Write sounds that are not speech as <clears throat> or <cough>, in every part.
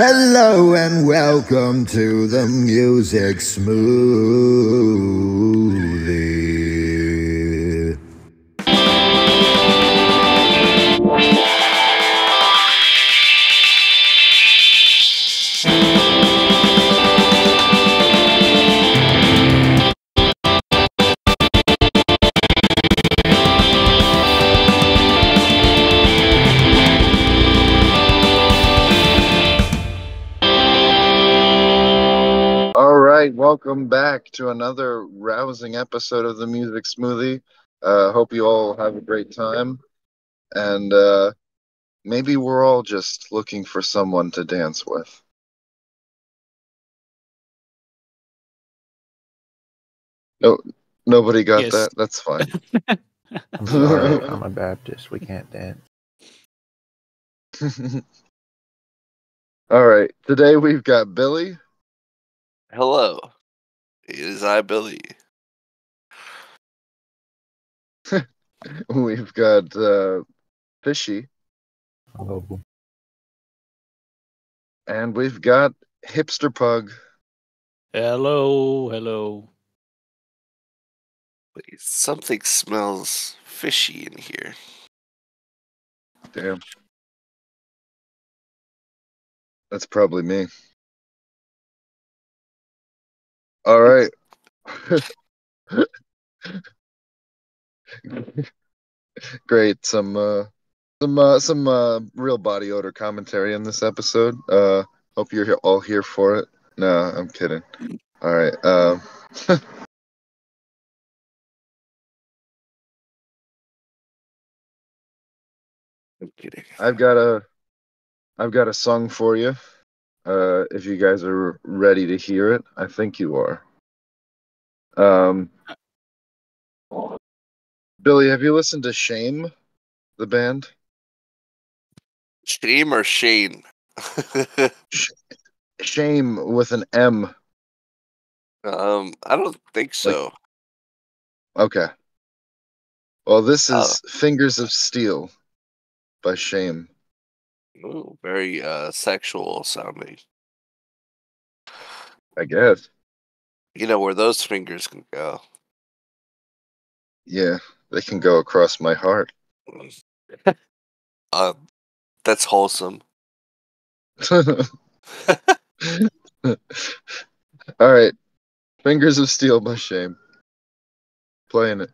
Hello and welcome to the Music Smoothie. Welcome back to another rousing episode of the Music Smoothie. Uh, hope you all have a great time, and uh, maybe we're all just looking for someone to dance with. No, nobody got Yes. that. That's fine. <laughs> I'm sorry, <laughs> I'm a Baptist. We can't dance. <laughs> all right, today we've got Billy, Hello. It is I, Billy. <laughs> we've got uh, Fishy, Hello. and we've got Hipster Pug. Hello, hello. Wait, something smells fishy in here. Damn. That's probably me. All right. <laughs> Great. Some uh some uh some uh real body odor commentary in this episode. Uh hope you're all here for it. No, I'm kidding. All right. Um I'm kidding. <laughs> I've got a I've got a song for you. Uh, if you guys are ready to hear it, I think you are. Um, Billy, have you listened to Shame, the band? Shame or Shane? <laughs> Shame with an M. um, I don't think so. Okay. Well, this is Oh. Fingers of Steel by Shame. Ooh, very uh sexual sounding. I guess. You know where those fingers can go. Yeah, they can go across my heart. Uh, <laughs> that's wholesome. <laughs> All right. Fingers of Steel by Shame. Playing it.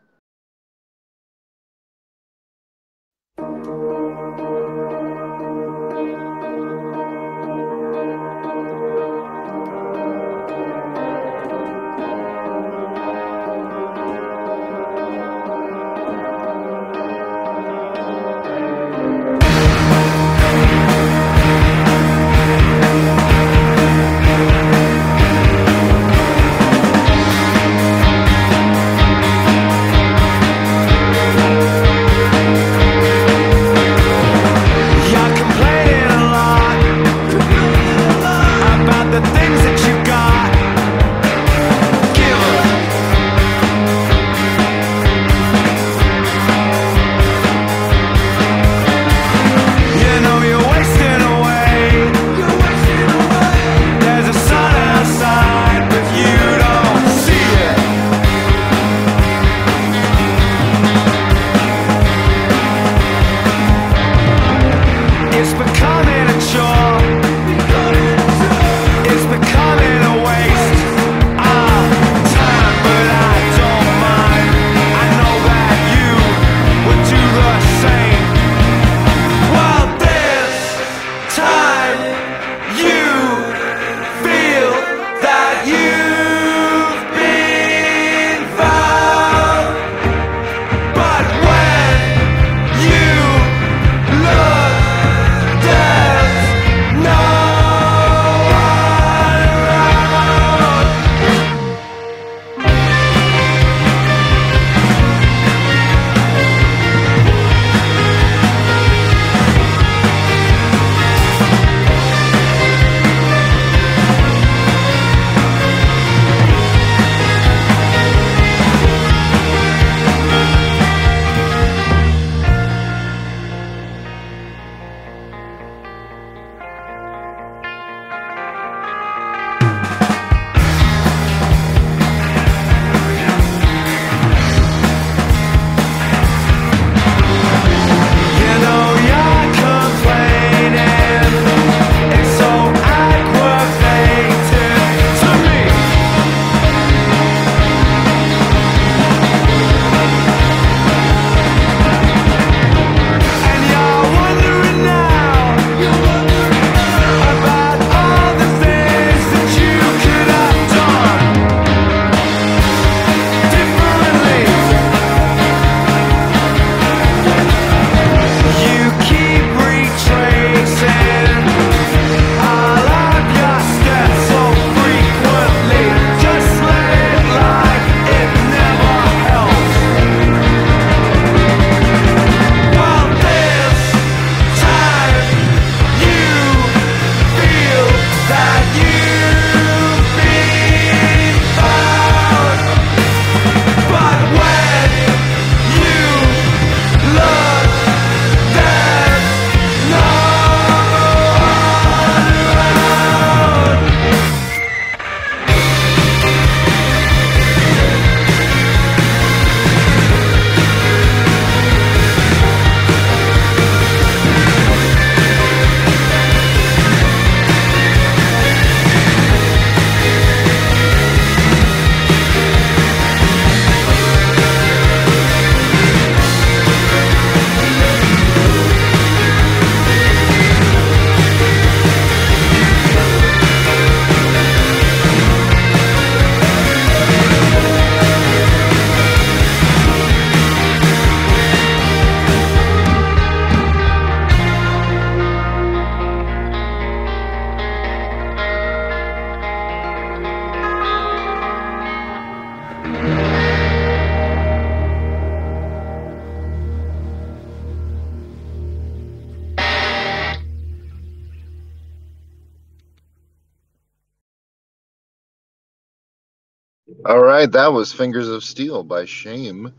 All right, that was Fingers of Steel by Shame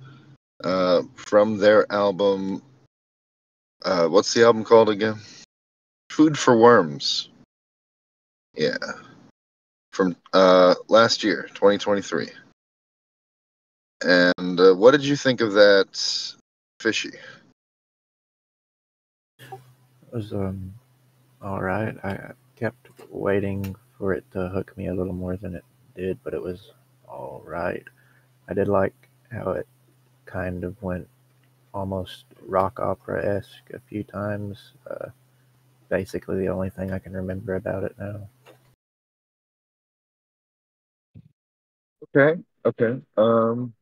uh, from their album. Uh, what's the album called again? Food for Worms. Yeah. From uh, last year, 2023. And uh, what did you think of that fishy? Was um all right. I kept waiting for it to hook me a little more than it did, but it was all right. I did like how it kind of went almost rock opera esque a few times. Uh, basically, the only thing I can remember about it now. Okay, okay. Um,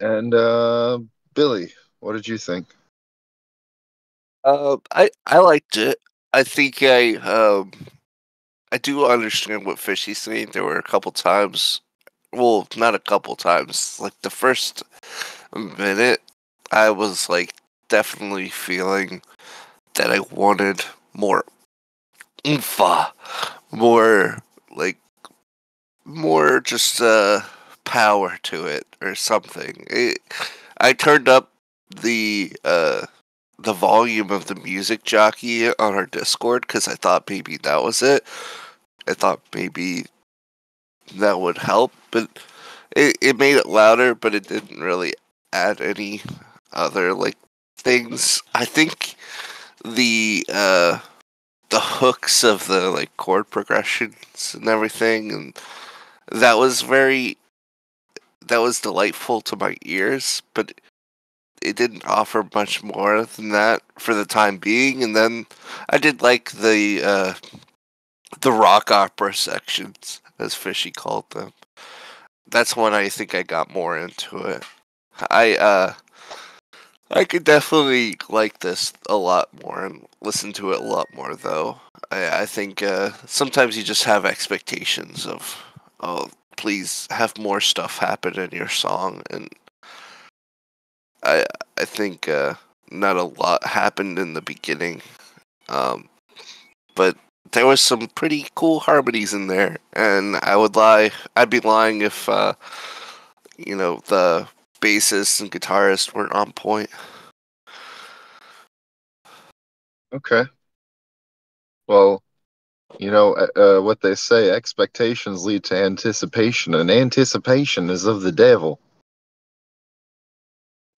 and uh, Billy, what did you think? Uh, I I liked it. I think I um I do understand what Fishy's saying. There were a couple times, well, not a couple times. Like the first minute, I was like definitely feeling that I wanted more oomph, more like more just uh power to it or something. It, I turned up the uh the volume of the music jockey on our Discord because I thought maybe that was it. I thought maybe that would help, but it, it made it louder, but it didn't really add any other like things. I think the uh the hooks of the like chord progressions and everything and that was very that was delightful to my ears, but it didn't offer much more than that for the time being. And then I did like the uh, the rock opera sections, as Fishy called them. That's when I think I got more into it. I uh, I could definitely like this a lot more and listen to it a lot more, though. I, I think uh, sometimes you just have expectations of, oh, please have more stuff happen in your song, and I I think uh, not a lot happened in the beginning, um, but there was some pretty cool harmonies in there, and I would lie, I'd be lying if uh, you know the bassist and guitarist weren't on point. Okay. Well, you know uh, uh, what they say: expectations lead to anticipation, and anticipation is of the devil.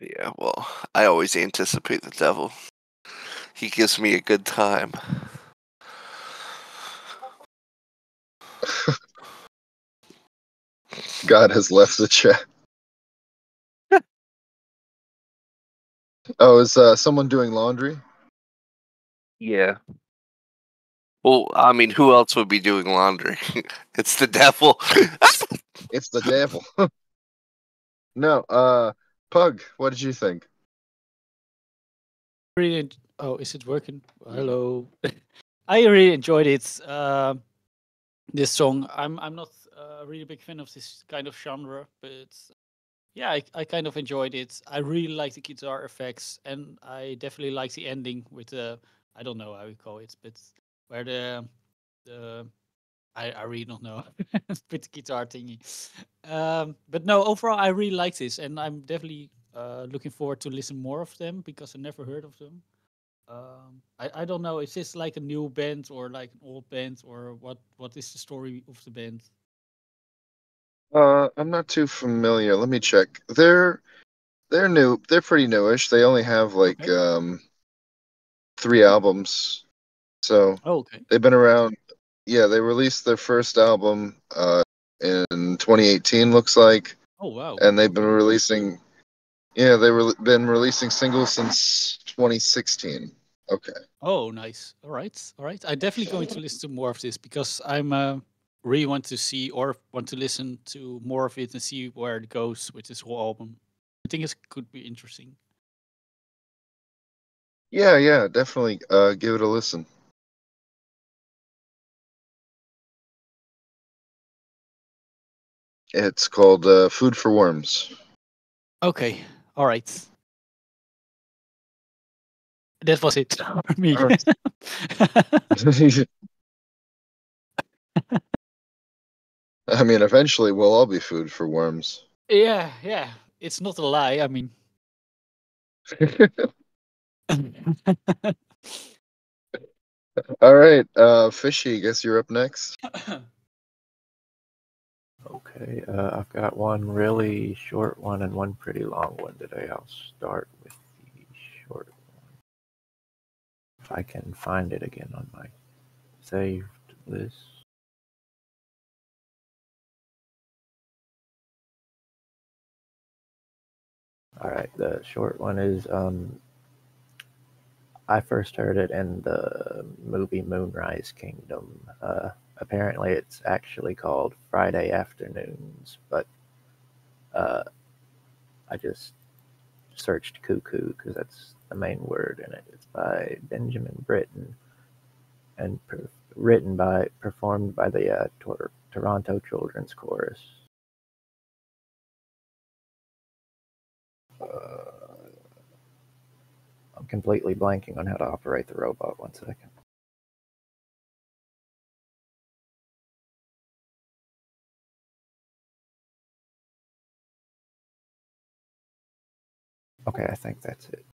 Yeah, well, I always anticipate the devil. He gives me a good time. <laughs> God has left the chat. oh, is uh, someone doing laundry? Yeah. Well, I mean, who else would be doing laundry? <laughs> it's the devil. <laughs> It's the devil. no, uh, Pug, what did you think? really oh is it working hello i really enjoyed it um this song. I'm i'm not a really big fan of this kind of genre but yeah I, I kind of enjoyed it. I really like the guitar effects and i definitely like the ending with the i don't know how you call it but where the the i i really don't know <laughs> with the guitar thingy. Um but no overall i really like this and i'm definitely uh, looking forward to listen more of them because I never heard of them. Um, I, I don't know. Is this like a new band or like an old band or what? What is the story of the band? Uh, I'm not too familiar. Let me check. They're they're new. They're pretty newish. They only have like Okay. um three albums, so Oh, okay. they've been around. Yeah, they released their first album uh in 2018, looks like, Oh wow. and they've been releasing. Yeah, they've re- been releasing singles since 2016. Okay. Oh, nice. All right, all right. I'm definitely going to listen to more of this because I'm uh, really want to see or want to listen to more of it and see where it goes with this whole album. I think it could be interesting. Yeah, yeah, definitely. Uh, give it a listen. It's called uh, Food for Worms. Okay. All right. That was it for me. I mean, eventually we'll all be food for worms. Yeah, yeah. It's not a lie. I mean, <laughs> All right, uh, Fishy, guess you're up next. <coughs> Okay, uh, I've got one really short one and one pretty long one today. I'll start with the short one. If I can find it again on my saved list. All right, the short one is um, I first heard it in the movie Moonrise Kingdom. Uh, apparently, it's actually called Friday Afternoons, but uh, I just searched cuckoo because that's the main word in it. It's by Benjamin Britten and per- written by, performed by the uh, Tor- Toronto Children's Chorus. Uh, I'm completely blanking on how to operate the robot. One second. Okay, I think that's it.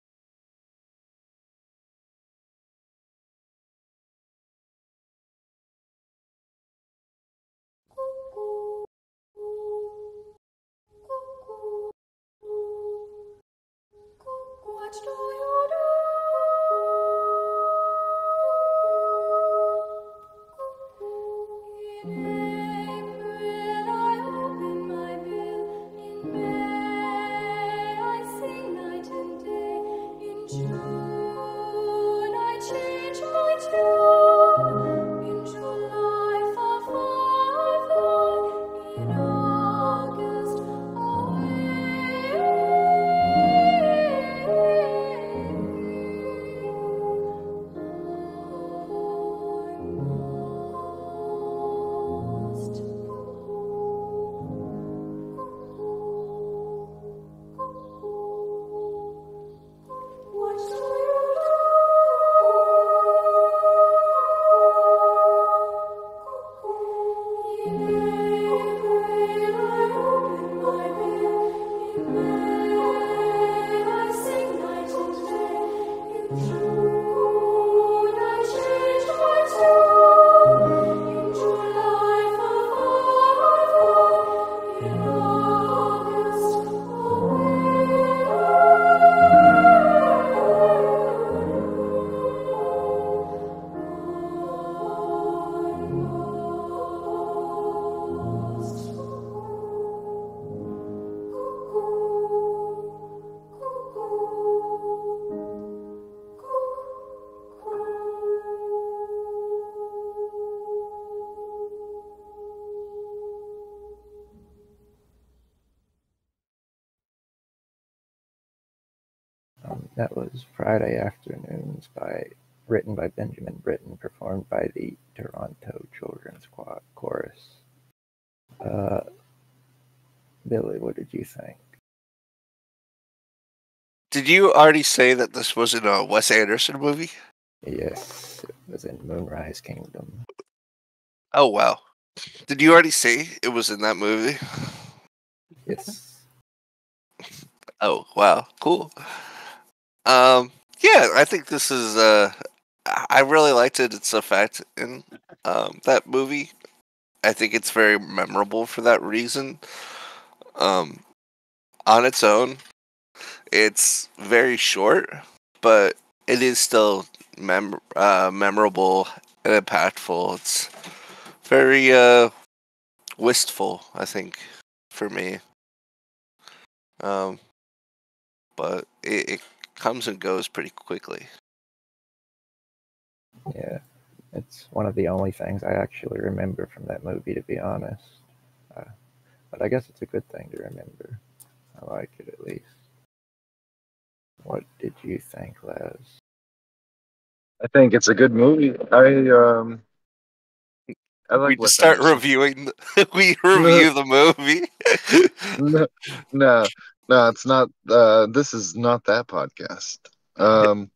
Was Friday Afternoons by written by Benjamin Britten, performed by the Toronto Children's Chorus. Uh, Billy, what did you think? Did you already say that this wasn't a Wes Anderson movie? Yes, it was in Moonrise Kingdom. Oh wow. Did you already say it was in that movie? Yes. <laughs> Oh wow, cool. Um, yeah, I think this is. Uh, I really liked it. Its effect in um, that movie. I think it's very memorable for that reason. Um, on its own, it's very short, but it is still mem- uh, memorable and impactful. It's very uh, wistful, I think, for me. Um, but it, it comes and goes pretty quickly. Yeah, it's one of the only things I actually remember from that movie, to be honest. Uh, but I guess it's a good thing to remember. I like it at least. What did you think, Les? I think it's a good movie. I um, I like we just start reviewing. The, <laughs> we review the movie. <laughs> no, no, no, it's not. Uh, this is not that podcast. Um,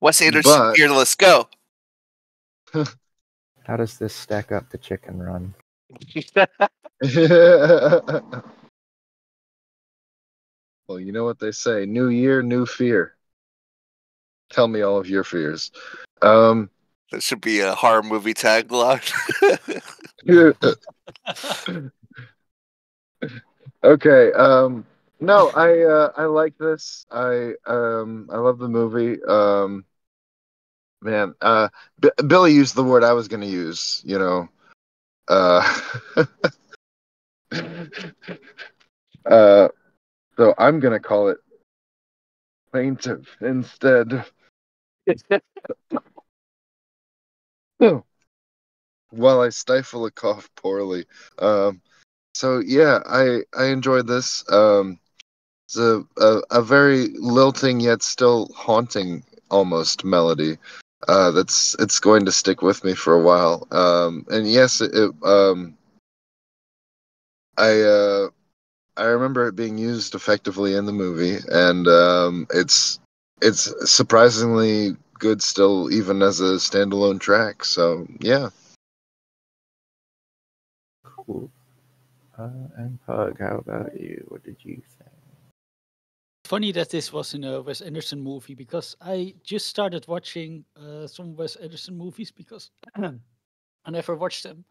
Wes Anderson, But- here, let's go. <laughs> How does this stack up to Chicken Run? <laughs> well, you know what they say: new year, new fear. Tell me all of your fears. Um, that should be a horror movie tagline. <laughs> okay. Um, no, I uh, I like this. I um I love the movie. Um, man, uh, B- Billy used the word I was going to use. You know, uh, <laughs> uh, so I'm going to call it plaintive instead. <laughs> While I stifle a cough poorly. Um, so yeah, I I enjoyed this. Um, it's a, a a very lilting yet still haunting almost melody. Uh, that's it's going to stick with me for a while. Um, and yes, it, it um, I uh, I remember it being used effectively in the movie, and um, it's it's surprisingly good still, even as a standalone track. So yeah. Cool. Uh, and Pug, how about you? What did you think? Funny that this was in a Wes Anderson movie because I just started watching uh, some Wes Anderson movies because <clears throat> I never watched them.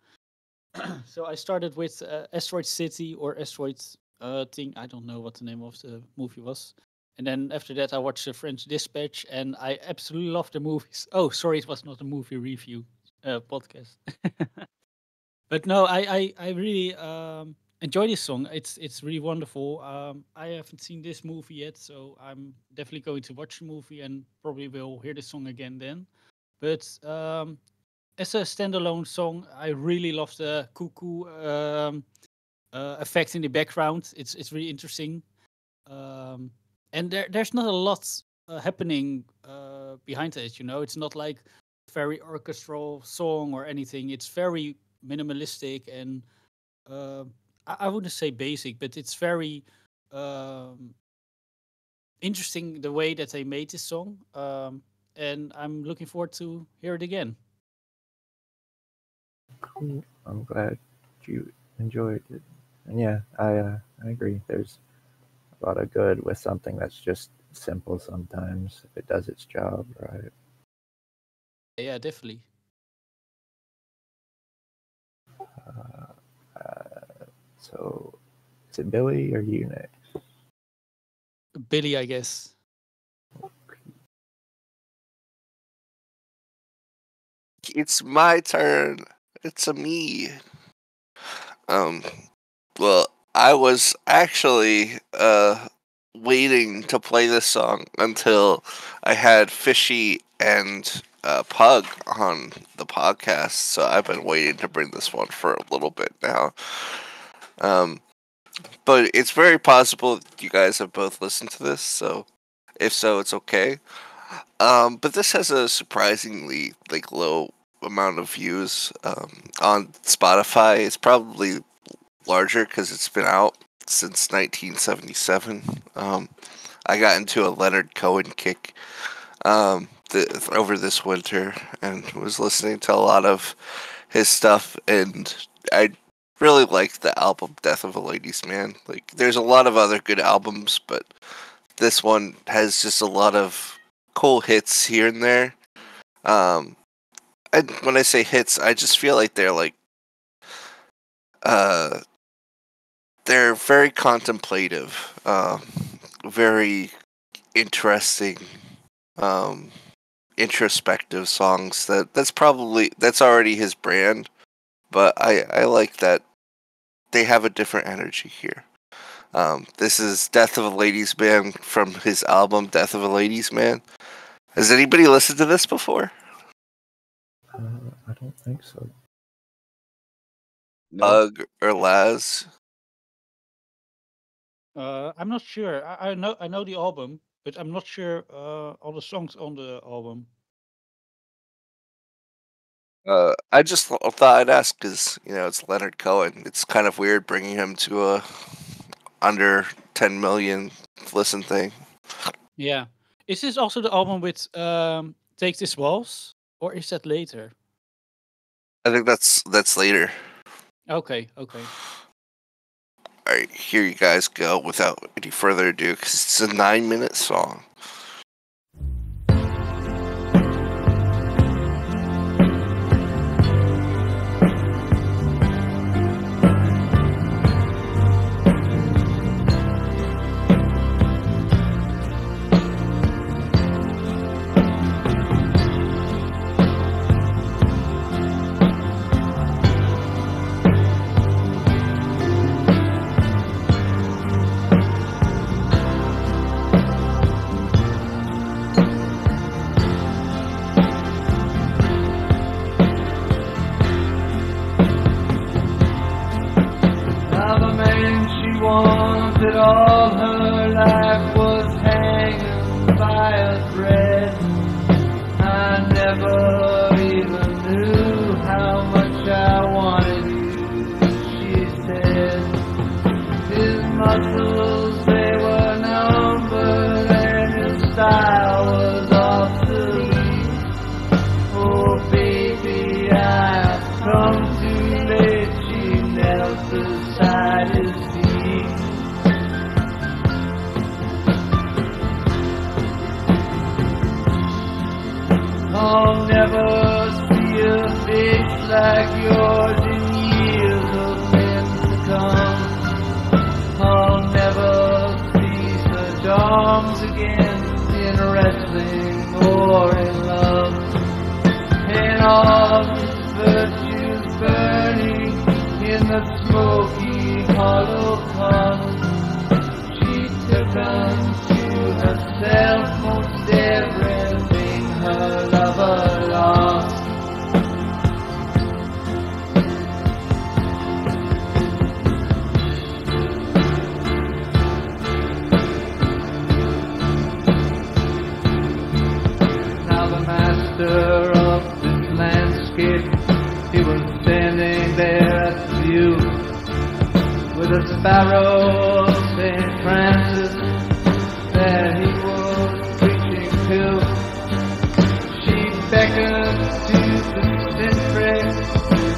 <clears throat> so I started with uh, Asteroid City or Asteroid uh, thing. I don't know what the name of the movie was. And then after that, I watched the French Dispatch, and I absolutely love the movies. <laughs> Oh, sorry, it was not a movie review uh, podcast. <laughs> but no, I I, I really um, enjoy this song. It's it's really wonderful. Um, I haven't seen this movie yet, so I'm definitely going to watch the movie and probably will hear the song again then. But um, as a standalone song, I really love the cuckoo um, uh, effect in the background. It's it's really interesting, um, and there there's not a lot uh, happening uh, behind it. You know, it's not like very orchestral song or anything. It's very minimalistic and uh, I, wouldn't say basic, but it's very um, interesting the way that they made this song. Um, and I'm looking forward to hear it again. Cool. I'm glad you enjoyed it. And yeah, I uh, I agree. There's a lot of good with something that's just simple sometimes if it does its job right. Yeah, definitely. Uh, uh, so is it Billy or you, Nick? Billy, I guess. it's my turn. It's a me. Um, well, I was actually uh waiting to play this song until I had Fishy and uh, Pug on the podcast, so I've been waiting to bring this one for a little bit now. Um, but it's very possible you guys have both listened to this, so if so, it's okay. Um, but this has a surprisingly like low amount of views um, on Spotify. It's probably larger because it's been out since 1977. Um, I got into a Leonard Cohen kick um, th- over this winter and was listening to a lot of his stuff, and I really liked the album "Death of a Ladies Man." Like, there's a lot of other good albums, but this one has just a lot of cool hits here and there. Um, and when I say hits, I just feel like they're like, uh, they're very contemplative, um, very interesting, um, introspective songs. That that's probably that's already his brand, but I I like that they have a different energy here. Um, this is Death of a Ladies Man from his album Death of a Ladies Man. Has anybody listened to this before? Uh, I don't think so. No? Ugg or Laz? Uh, I'm not sure. I, I know I know the album, but I'm not sure uh, all the songs on the album. Uh, I just thought I'd ask because you know it's Leonard Cohen. It's kind of weird bringing him to a under 10 million listen thing. Yeah. Is this also the album with um, "Take This Waltz," or is that later? I think that's that's later. Okay, okay. All right, here you guys go without any further ado, because it's a nine-minute song. She wanted all her life was hanging by a thread. I never like yours in years of men to come. I'll never see the arms again in wrestling or in love. And all his virtues burning in the smoky hollow column. She took unto herself of St. Francis that he was preaching to. She beckoned to the sentry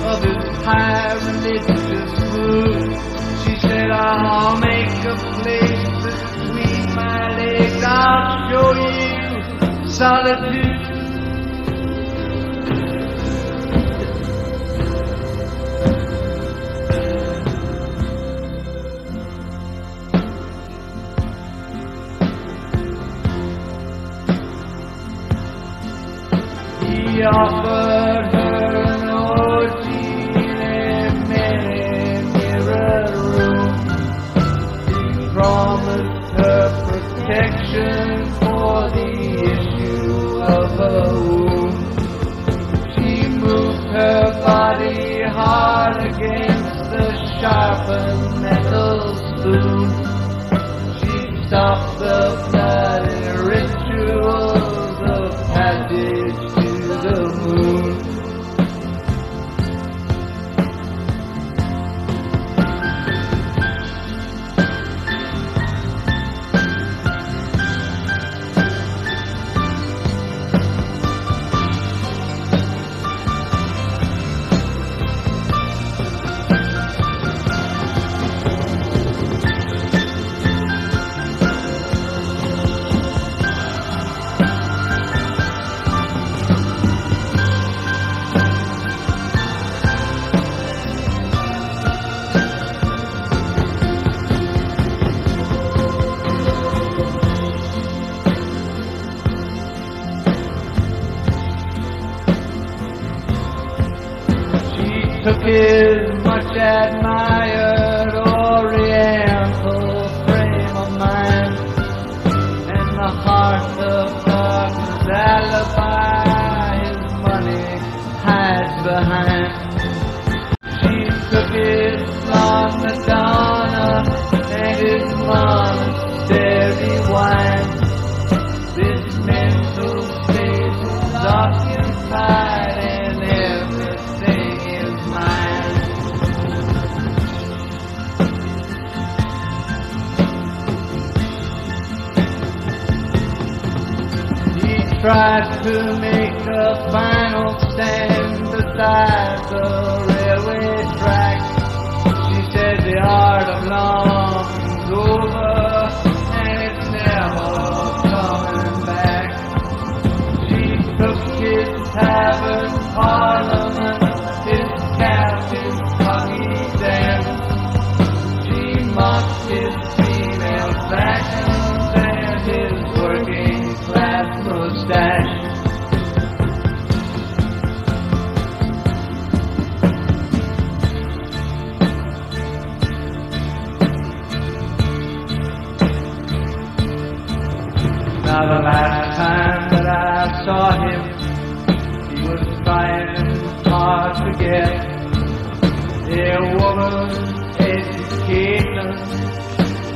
of his high religious mood. She said, I'll make a place between my legs. I'll show you solitude. Offered her an orgy in a many mirrored room. He promised her protection for the issue of her womb. She moved her body hard against the sharpened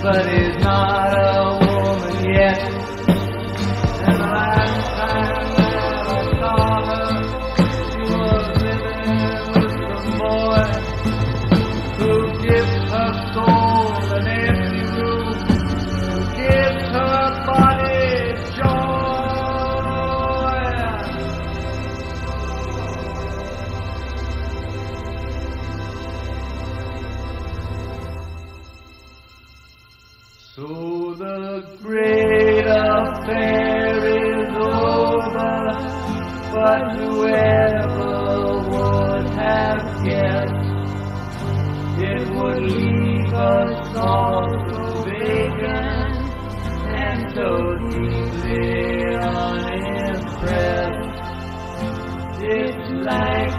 but he's not a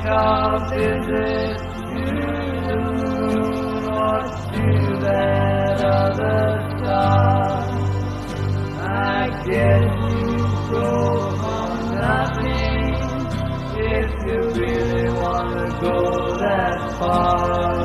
our visit moon or to that other star. I guess you go for nothing if you really want to go that far.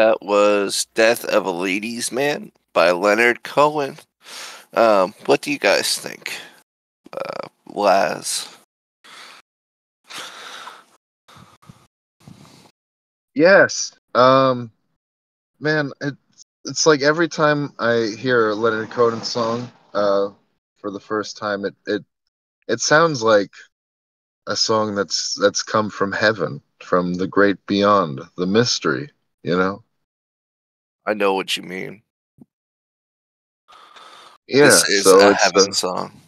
That was Death of a Ladies Man by Leonard Cohen. Um, what do you guys think? Uh, Laz. Yes. Um, man, it, it's like every time I hear a Leonard Cohen song, uh, for the first time, it it it sounds like a song that's that's come from heaven, from the great beyond, the mystery. You know? I know what you mean. Yeah. this is so a it's heaven uh, song.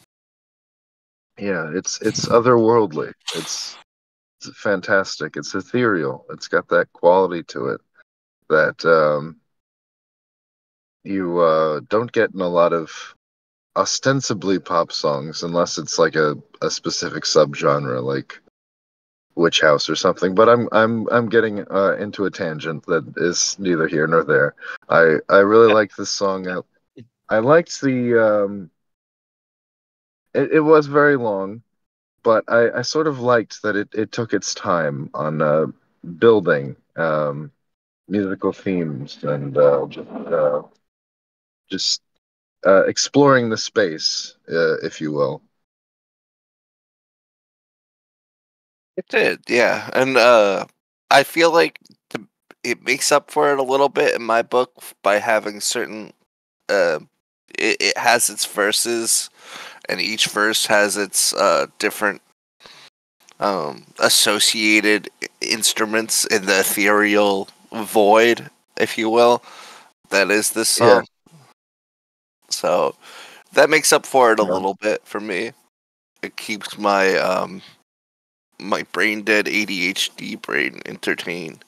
yeah, it's it's otherworldly. It's, it's fantastic. It's ethereal. It's got that quality to it that um, you uh, don't get in a lot of ostensibly pop songs unless it's like a, a specific subgenre like witch house or something but i'm i'm i'm getting uh, into a tangent that is neither here nor there i i really Yeah. like this song I, I liked the um it, it was very long but I, I sort of liked that it, it took its time on uh, building um, musical themes and uh, just uh, just uh, exploring the space, uh, if you will. It did, yeah, and uh, I feel like the, it makes up for it a little bit in my book by having certain. Uh, it, it has its verses, and each verse has its uh different um associated instruments in the ethereal void, if you will. That is this Yeah. song. So that makes up for it a Yeah. little bit for me. It keeps my um my brain dead ADHD brain entertained.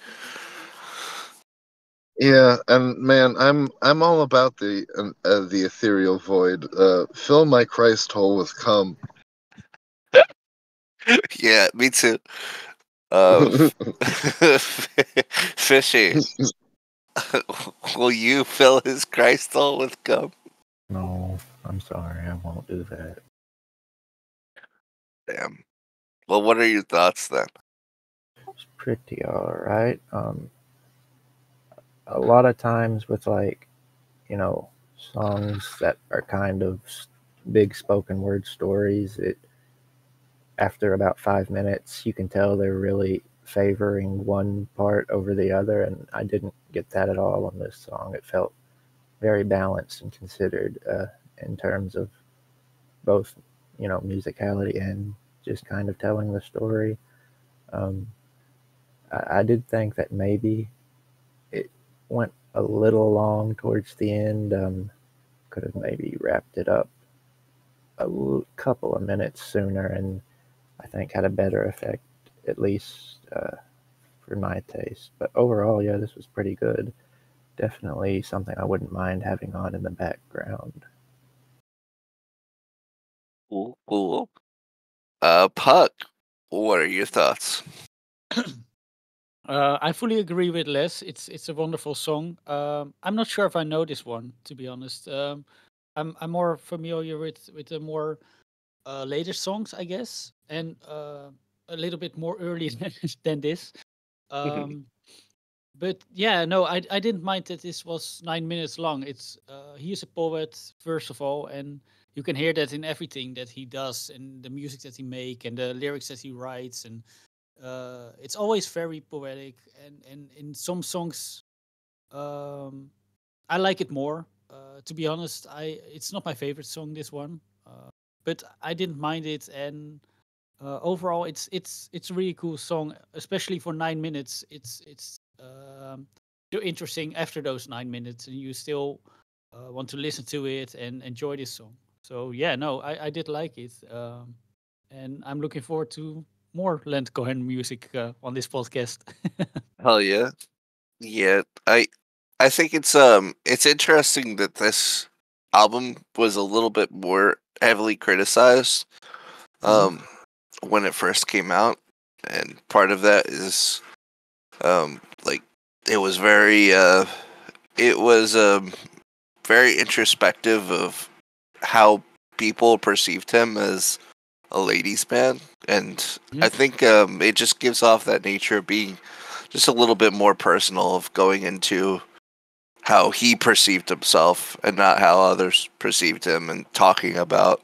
Yeah, and man, I'm I'm all about the uh, uh, the ethereal void. Uh, fill my Christ hole with cum. yeah, me too. Um, <laughs> fishy. Will you fill his Christ hole with cum? No, I'm sorry, I won't do that. Damn. Well, what are your thoughts then? It's pretty alright. Um, a lot of times with like, you know, songs that are kind of big spoken word stories, it after about five minutes, you can tell they're really favoring one part over the other, and I didn't get that at all on this song. It felt very balanced and considered uh, in terms of both, you know, musicality and just kind of telling the story. Um, I, I did think that maybe it went a little long towards the end. Um, could have maybe wrapped it up a l- couple of minutes sooner, and I think had a better effect, at least uh, for my taste. But overall, yeah, this was pretty good. Definitely something I wouldn't mind having on in the background. Cool, cool. Uh, Pug, what are your thoughts? Uh, I fully agree with Laz. It's it's a wonderful song. Um, I'm not sure if I know this one, to be honest. Um, I'm I'm more familiar with with the more uh, later songs, I guess, and uh, a little bit more early <laughs> than, than this. Um, but yeah, no, I I didn't mind that this was nine minutes long. It's uh, he is a poet first of all, and you can hear that in everything that he does, and the music that he make, and the lyrics that he writes, and uh, it's always very poetic. And and in some songs, um, I like it more. Uh, to be honest, I it's not my favorite song. This one, uh, but I didn't mind it, and uh, overall, it's it's it's a really cool song, especially for nine minutes. It's it's um, interesting after those nine minutes, and you still uh, want to listen to it and enjoy this song. So yeah, no, I, I did like it, um, and I'm looking forward to more Leonard Cohen music uh, on this podcast. <laughs> Hell yeah. Yeah, I I think it's um it's interesting that this album was a little bit more heavily criticized um when it first came out and part of that is um like it was very uh it was um very introspective of how people perceived him as a ladies man. And I Mhm. think um it just gives off that nature of being just a little bit more personal of going into how he perceived himself and not how others perceived him and talking about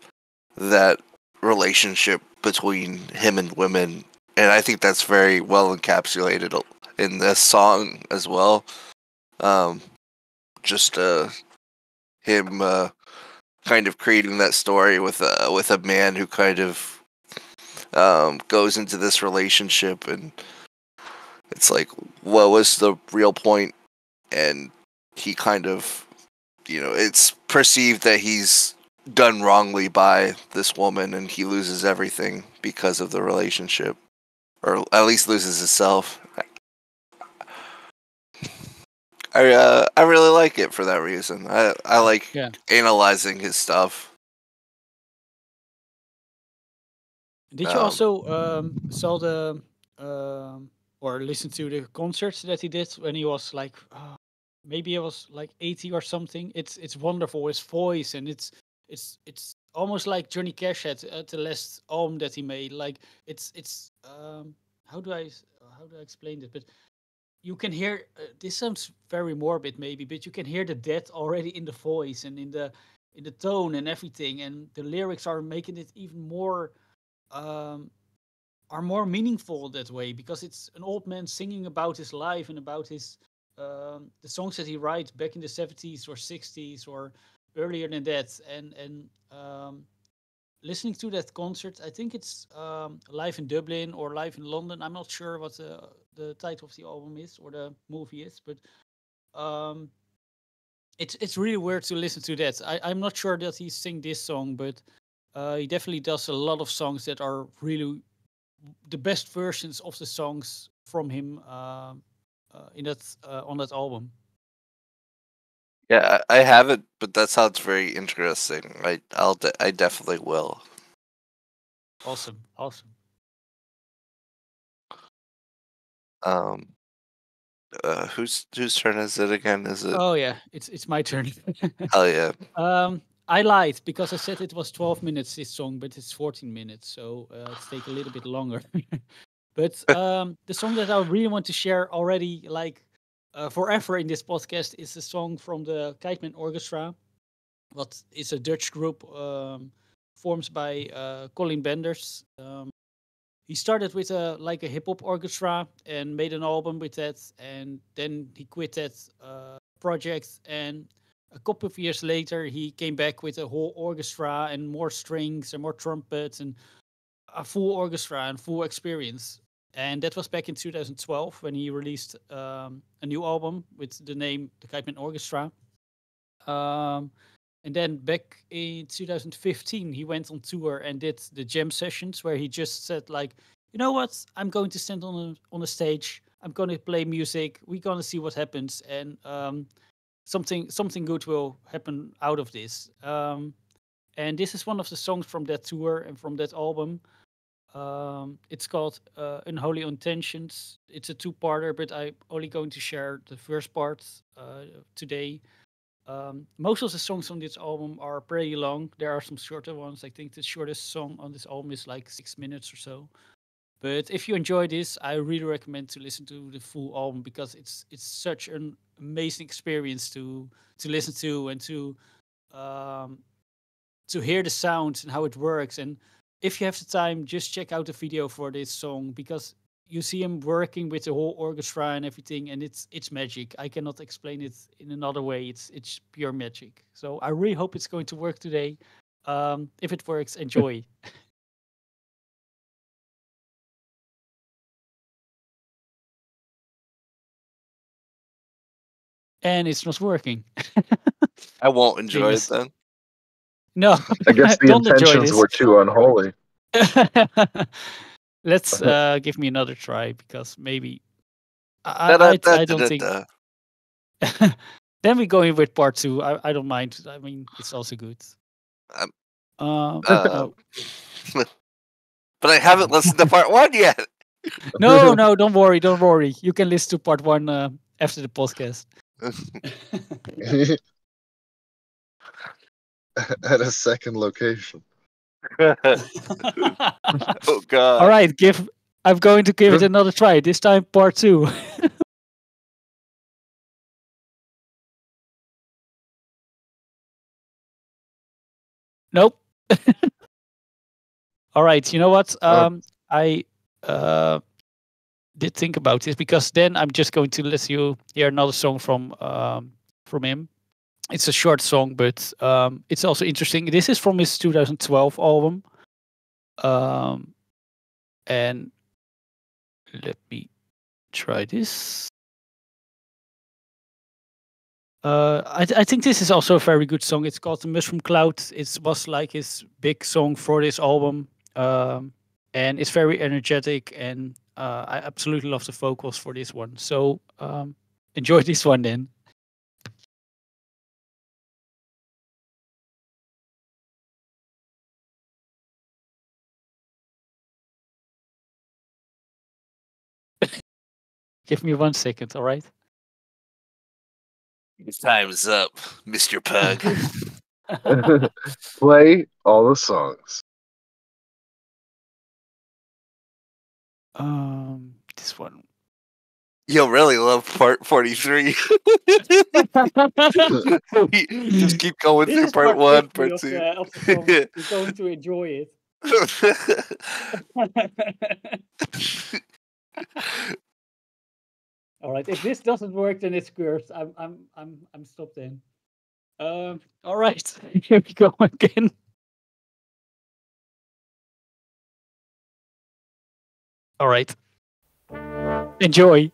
that relationship between him and women. And i think that's very well encapsulated in this song as well. Um just uh him uh kind of creating that story with uh with a man who kind of um goes into this relationship and it's like what was the real point? And he kind of you know it's perceived that he's done wrongly by this woman and he loses everything because of the relationship or at least loses himself i uh, i really like it for that reason i i like Yeah. analyzing his stuff Did you Um, also um, saw the um, or listen to the concerts that he did when he was like uh, maybe he was like 80 or something? It's it's wonderful his voice and it's it's it's almost like Johnny Cash had at the last album that he made. Like it's it's um how do I uh, how do I explain it? But you can hear uh, this sounds very morbid maybe, but you can hear the death already in the voice and in the in the tone and everything, and the lyrics are making it even more um are more meaningful that way because it's an old man singing about his life and about his um, the songs that he writes back in the 70s or 60s or earlier than that. And and um, listening to that concert i think it's um, live in dublin or live in london i'm not sure what the, the title of the album is or the movie is but um, it's it's really weird to listen to that I, i'm not sure that he sing this song but uh, he definitely does a lot of songs that are really the best versions of the songs from him uh, uh, in that uh, on that album. Yeah, I haven't, but that sounds very interesting. I I'll de- I definitely will. Awesome, awesome. Um, uh, whose whose turn is it again? Is it? Oh yeah, it's it's my turn. Hell <laughs> yeah! um, I lied because I said it was 12 minutes this song, but it's 14 minutes, so uh, it's take a little bit longer. <laughs> but <laughs> um, the song that I really want to share already, like uh, forever in this podcast, is a song from the Kyteman Orchestra. What is a Dutch group um, formed by uh, Colin Benders. Um, he started with a like a hip hop orchestra and made an album with that, and then he quit that uh, project. And a couple of years later, he came back with a whole orchestra and more strings and more trumpets and a full orchestra and full experience. And that was back in 2012 when he released um, a new album with the name The Kyteman Orchestra. Um, and then back in 2015, he went on tour and did the jam sessions where he just said like, you know what, I'm going to stand on a on a stage. I'm going to play music. We're going to see what happens, and um, something something good will happen out of this. Um, and this is one of the songs from that tour and from that album. Um, it's called uh, Unholy Intentions. It's a two-parter, but I'm only going to share the first part uh, today. Um, most of the songs on this album are pretty long. There are some shorter ones. I think the shortest song on this album is like six minutes or so. But if you enjoy this, I really recommend to listen to the full album because it's it's such an amazing experience to to listen to and to um, to hear the sounds and how it works. And if you have the time, just check out the video for this song because you see him working with the whole orchestra and everything, and it's it's magic. I cannot explain it in another way. It's it's pure magic. So I really hope it's going to work today. Um, if it works, enjoy. <laughs> and it's not working. <laughs> I won't enjoy it then. No, I <laughs> guess the intentions were too unholy. <laughs> Let's <laughs> uh, give me another try because maybe I, I, I, I don't think. Then we go in with part two. I, I don't mind. I mean, it's also good. Um, Uh, uh, no. But I haven't listened to part one yet. no, no, don't worry, don't worry. You can listen to part one uh, after the podcast. <laughs> At a second location. <laughs> oh god. All right, give. I'm going to give it another try. This time, part two. <laughs> nope. All right. You know what? Oh. Um, I uh, did think about this because then I'm just going to let you hear another song from um, from him. It's a short song, but um, it's also interesting. This is from his 2012 album. Um, and let me try this. Uh, I, I think this is also a very good song. It's called "The Mushroom Cloud." It was like his big song for this album, um, and it's very energetic. And uh, I absolutely love the vocals for this one. So um, enjoy <laughs> this one then. Give me one second, all right? Time's up, Mr. Pug. <laughs> Play all the songs. um, this one. You'll really love part 43. <laughs> Just keep going This through is part one, part of two. the- of the song. You're going to enjoy it. <laughs> all right. If this doesn't work, then it's cursed. I'm I'm I'm I'm stopped in. Um. All right. <laughs> Here we go again. All right. Enjoy.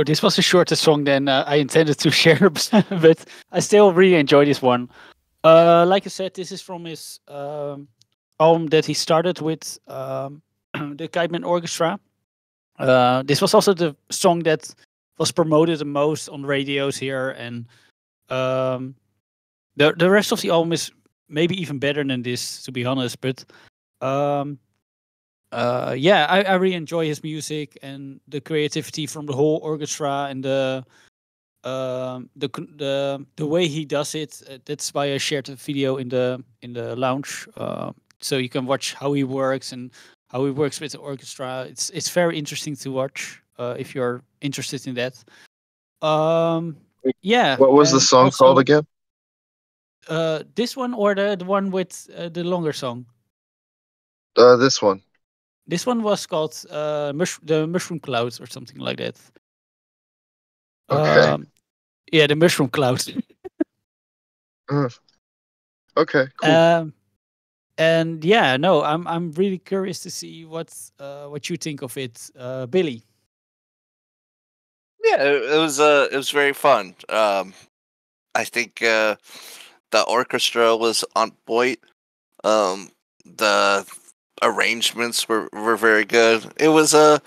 So this was a shorter song than uh, I intended to <laughs> share, but I still really enjoy this one. Uh, like I said, this is from his um, album that he started with um, <clears throat> the Kyteman Orchestra. Uh, this was also the song that was promoted the most on radios here, and um, the the rest of the album is maybe even better than this, to be honest. But um, uh, yeah, I, I really enjoy his music and the creativity from the whole orchestra and the um, the the the way he does it. Uh, that's why I shared a video in the in the lounge, uh, so you can watch how he works and how he works with the orchestra. It's it's very interesting to watch uh, if you're interested in that. Um, yeah. What was the song called again? Uh, this one or the the one with uh, the longer song? Uh, this one. This one was called uh, mush- the Mushroom Clouds or something like that. Okay. Um, yeah, the Mushroom Cloud. <laughs> Okay, cool. um, and yeah, no, I'm I'm really curious to see what uh, what you think of it, uh, Billy. Yeah, it, it was uh it was very fun. Um I think uh the orchestra was on point. Um the arrangements were, were very good. It was a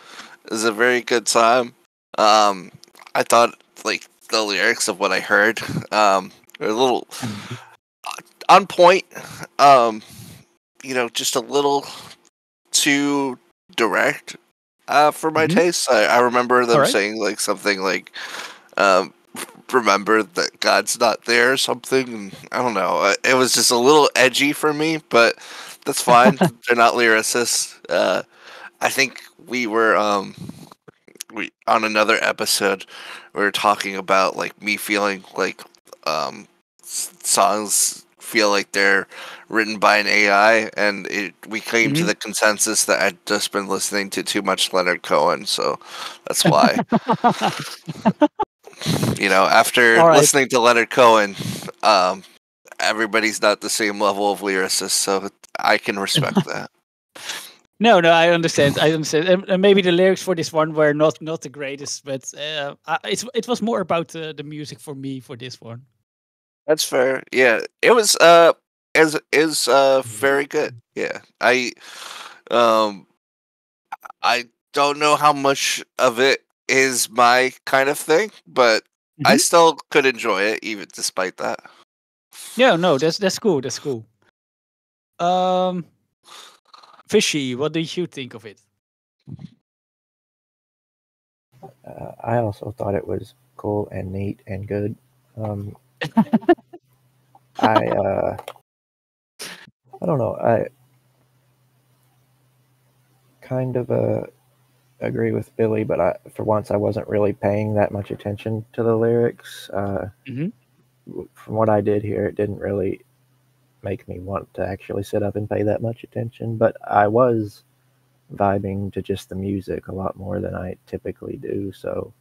it was a very good time. Um I thought like the lyrics of what I heard um were a little <laughs> on point. Um you know, just a little too direct uh, for my Mhm. taste. I, I remember them Alright. saying like something like, um, "Remember that God's not there" or something. I don't know. It was just a little edgy for me, but that's fine. <laughs> They're not lyricists. Uh, I think we were um, we on another episode. We were talking about like me feeling like um, songs feel like they're written by an AI, and it, we came to Mhm. the consensus that I'd just been listening to too much Leonard Cohen, so that's why. <laughs> you know, after right. listening to Leonard Cohen, um, everybody's not the same level of lyricist, so I can respect <laughs> that. No, no, I understand. I understand. And, and maybe the lyrics for this one were not not the greatest, but uh, it's it was more about uh, the music for me for this one. That's fair. Yeah, it was uh is is uh very good. Yeah, I um I don't know how much of it is my kind of thing, but I Mhm. still could enjoy it even despite that. Yeah, no, that's that's cool. That's cool. Um, Fishy, what did you think of it? Uh, I also thought it was cool and neat and good. Um, I <laughs> uh, I don't know. I kind of uh, agree with Billy, but I for once I wasn't really paying that much attention to the lyrics. Uh, Mhm. From what I did hear, it didn't really make me want to actually sit up and pay that much attention. But I was vibing to just the music a lot more than I typically do. So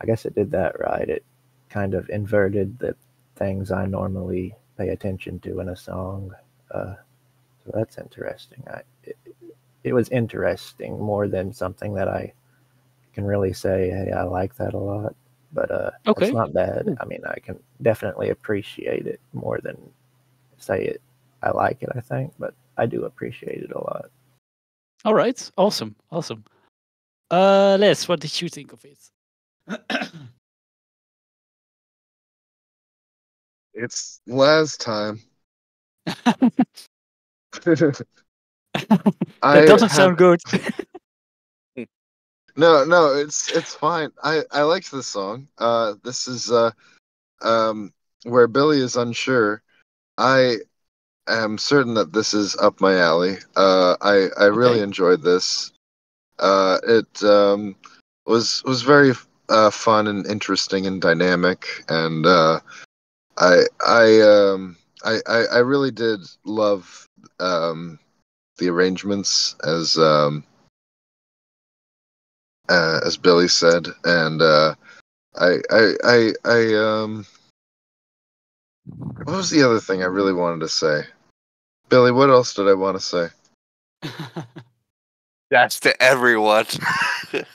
I guess it did that right. It kind of inverted the things I normally pay attention to in a song. Uh, so that's interesting. I, it, it was interesting more than something that I can really say, hey, I like that a lot. But uh, Okay. it's not bad. I mean, I can definitely appreciate it more than say it. I like it, I think, but I do appreciate it a lot. All right, awesome, awesome. Uh, Laz, what did you think of it? <coughs> It's last time. <laughs> <laughs> <laughs> that I doesn't have- sound good. No, no, it's it's fine. I I liked this song. Uh, this is uh, um, where Billy is unsure. I am certain that this is up my alley. Uh, I I really enjoyed this. Uh, it um was was very uh fun and interesting and dynamic, and uh, I I um I I, I really did love um the arrangements as um uh, as Billy said, and uh, I, I, I, I, um, what was the other thing I really wanted to say? Billy, what else did I want to say? <laughs> That's to everyone. <laughs>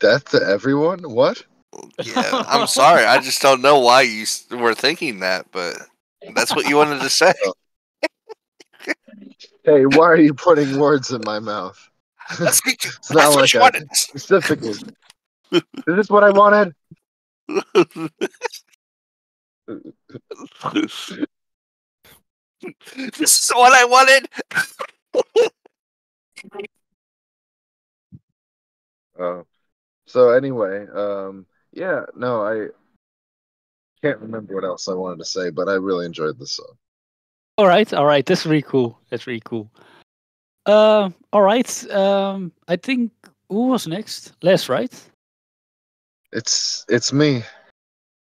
Death to everyone? What? yeah, I'm sorry. I just don't know why you were thinking that, but that's what you wanted to say. <laughs> Hey, why are you putting words in my mouth? <laughs> That's, It's not that's what like you I wanted. specifically. Is this what I wanted? <laughs> this is what I wanted. <laughs> Oh, so anyway, um, yeah, no, I can't remember what else I wanted to say, but I really enjoyed this song. all right, all right. That's really cool. That's really cool. Uh, all right. Um, I think who was next? Laz, right? It's it's me.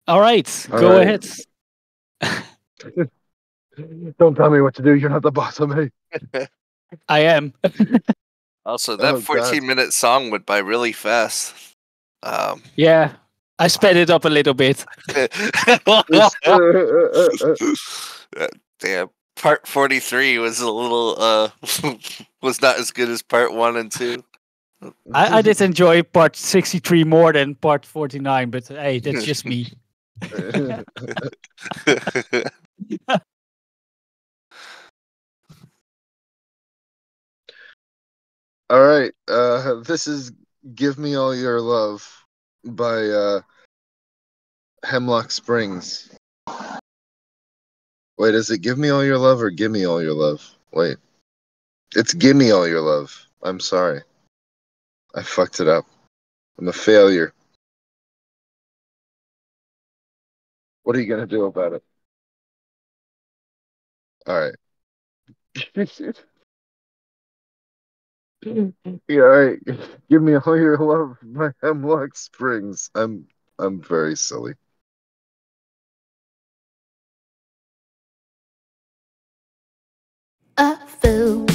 All right, All go right. ahead. <laughs> Don't tell me what to do. You're not the boss of me. I am. <laughs> Also, that Oh, God. 14 minute song went by really fast. Um, yeah, I sped it up a little bit. <laughs> uh, Damn. Part 43 was a little, uh, <laughs> was not as good as part one and two. I, I did <laughs> enjoy part 63 more than part 49, but hey, that's just me. <laughs> All right. Uh, this is "Give Me All Your Love" by uh, Hemlock Springs. Wait, is it "Give Me All Your Love" or "Give Me All Your Love"? Wait, it's "Give Me All Your Love." I'm sorry, I fucked it up. I'm a failure. What are you gonna do about it? All right. <laughs> yeah, all right. Give me all your love, my Hemlock Springs. I'm I'm very silly. I fool.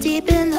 Deep in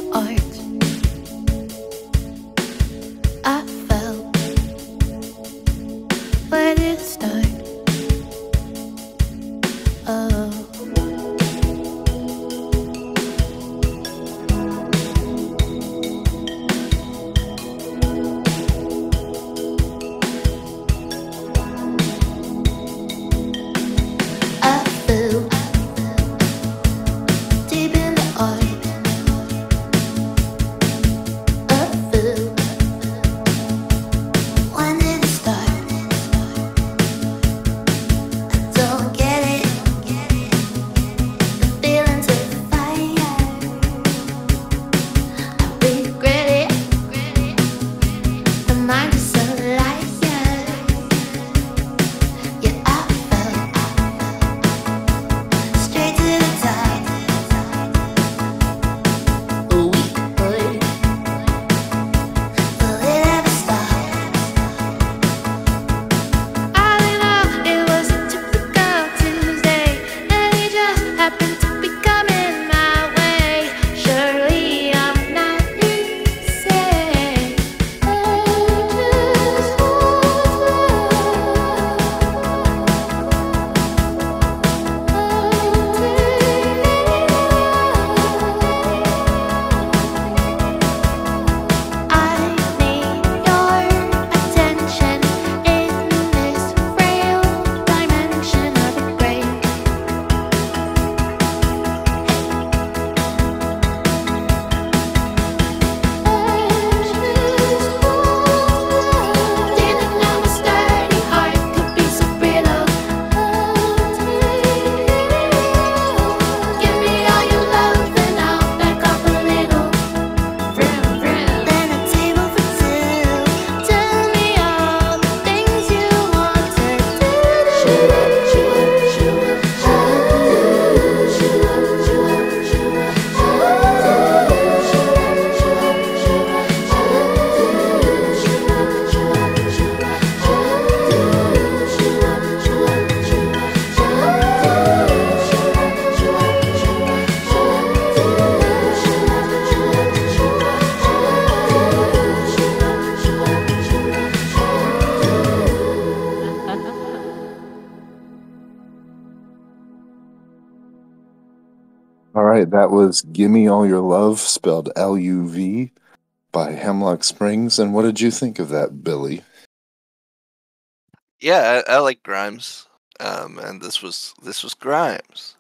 that was "Gimme All Your Love" spelled L-U-V by Hemlock Springs. And what did you think of that, Billy? yeah, I, I like Grimes. Um, and this was this was Grimes.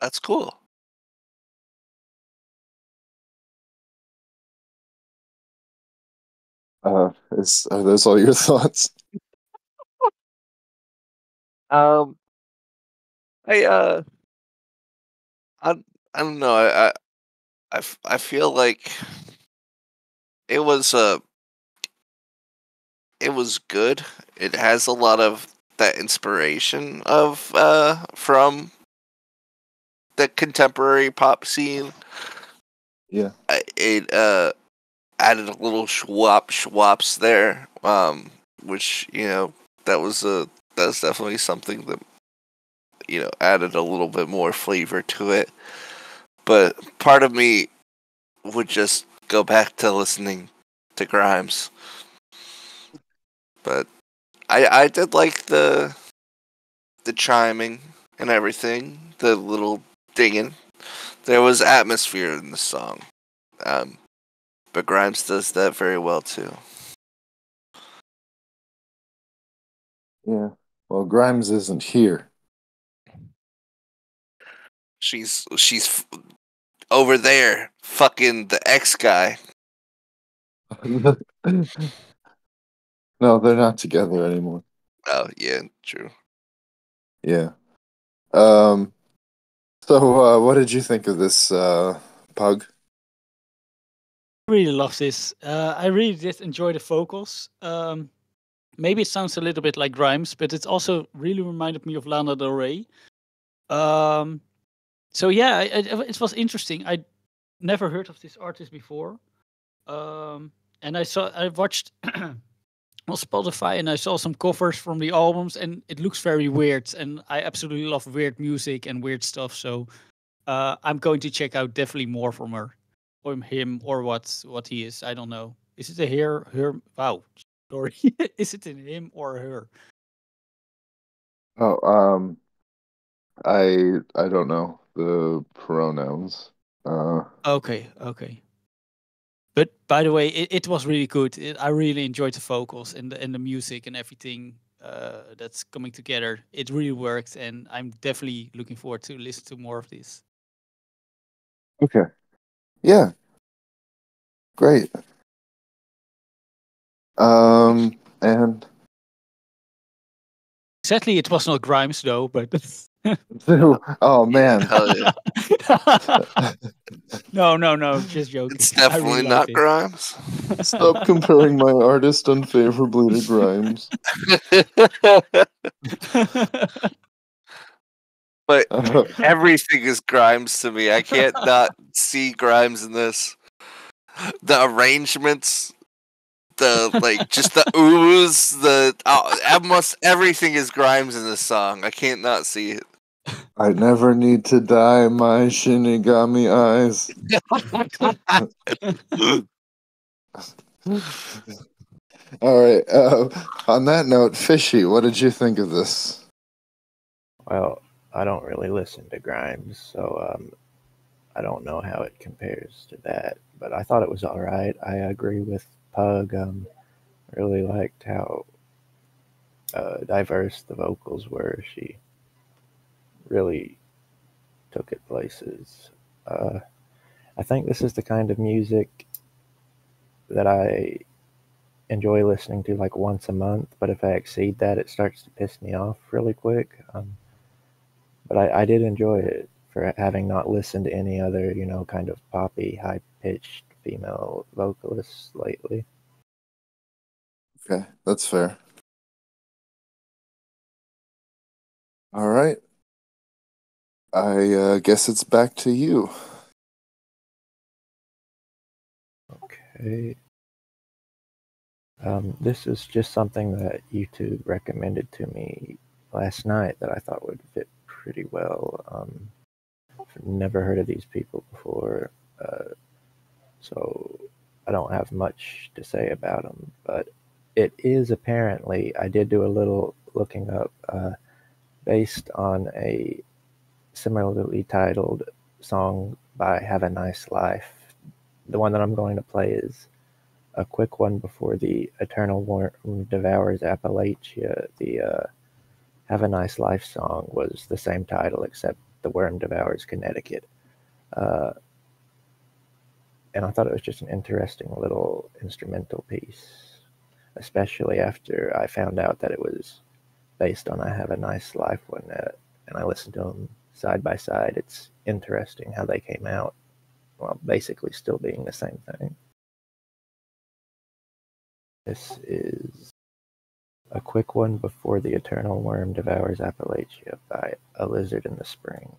That's cool. Uh, is are those all your <laughs> thoughts? Um, I uh, I I don't know. I I I feel like it was uh it was good. It has a lot of that inspiration of uh from the contemporary pop scene. Yeah. It uh added a little schwap schwaps there, um, which you know that was a that's definitely something that you know added a little bit more flavor to it. But part of me would just go back to listening to Grimes. But I I did like the the chiming and everything, the little dinging there was atmosphere in the song. Um, but Grimes does that very well too. Yeah. Well, Grimes isn't here. She's she's f- over there, fucking the ex guy. <laughs> no, they're not together anymore. Oh yeah, true. Yeah. Um. So, uh, what did you think of this uh, pug? really love this. Uh, I really did enjoy the vocals. Um, maybe it sounds a little bit like Grimes, but it also really reminded me of Lana Del Rey. Um, so yeah, I, I, it was interesting. I never heard of this artist before, um, and I saw I watched <clears throat> on Spotify and I saw some covers from the albums, and it looks very weird. And I absolutely love weird music and weird stuff. So uh, I'm going to check out definitely more from her or him or what what he is. I don't know. Is it a her her wow sorry. <laughs> is it in him or her? Oh, um, I I don't know the pronouns. Uh, Okay, okay. But by the way, it, it was really good. It, I really enjoyed the vocals and the and the music and everything uh, that's coming together. It really worked, and I'm definitely looking forward to listen to more of this. okay. Yeah. Great. Um, and Sadly, it was not Grimes though, but <laughs> <laughs> oh man, yeah. <laughs> no, no, no, just joking. It's definitely really not it. Grimes. stop comparing my artist unfavorably to Grimes. <laughs> but everything is Grimes to me. I can't not see Grimes in this. The arrangements, the like, just the ooze, the uh, almost everything is Grimes in this song. I can't not see it. I never need to dye my Shinigami eyes. All right. Uh, on that note, Fishy, what did you think of this? Well, I don't really listen to Grimes, so um, I don't know how it compares to that. But I thought it was all right. I agree with Pug. Um, really liked how uh, diverse the vocals were. She really took it places. Uh, I think this is the kind of music that I enjoy listening to like once a month, but if I exceed that, it starts to piss me off really quick. Um, but I, I did enjoy it for having not listened to any other, you know, kind of poppy, high pitched female vocalists lately. Okay, that's fair. All right. I uh, guess it's back to you. Okay. Um, this is just something that YouTube recommended to me last night that I thought would fit pretty well. Um, I've never heard of these people before, uh, so I don't have much to say about them. But it is apparently, I did do a little looking up, uh, based on a similarly titled song by Have a Nice Life. The one that I'm going to play is a quick one before the Eternal Worm Devours Appalachia. The uh, Have a Nice Life song was the same title, except The Worm Devours Connecticut. Uh, and I thought it was just an interesting little instrumental piece, especially after I found out that it was based on I Have a Nice Life one. Uh, and I listened to them side by side. It's interesting how they came out, well, basically still being the same thing. This is a quick one before the eternal worm devours Appalachia by A Lizard in the Spring.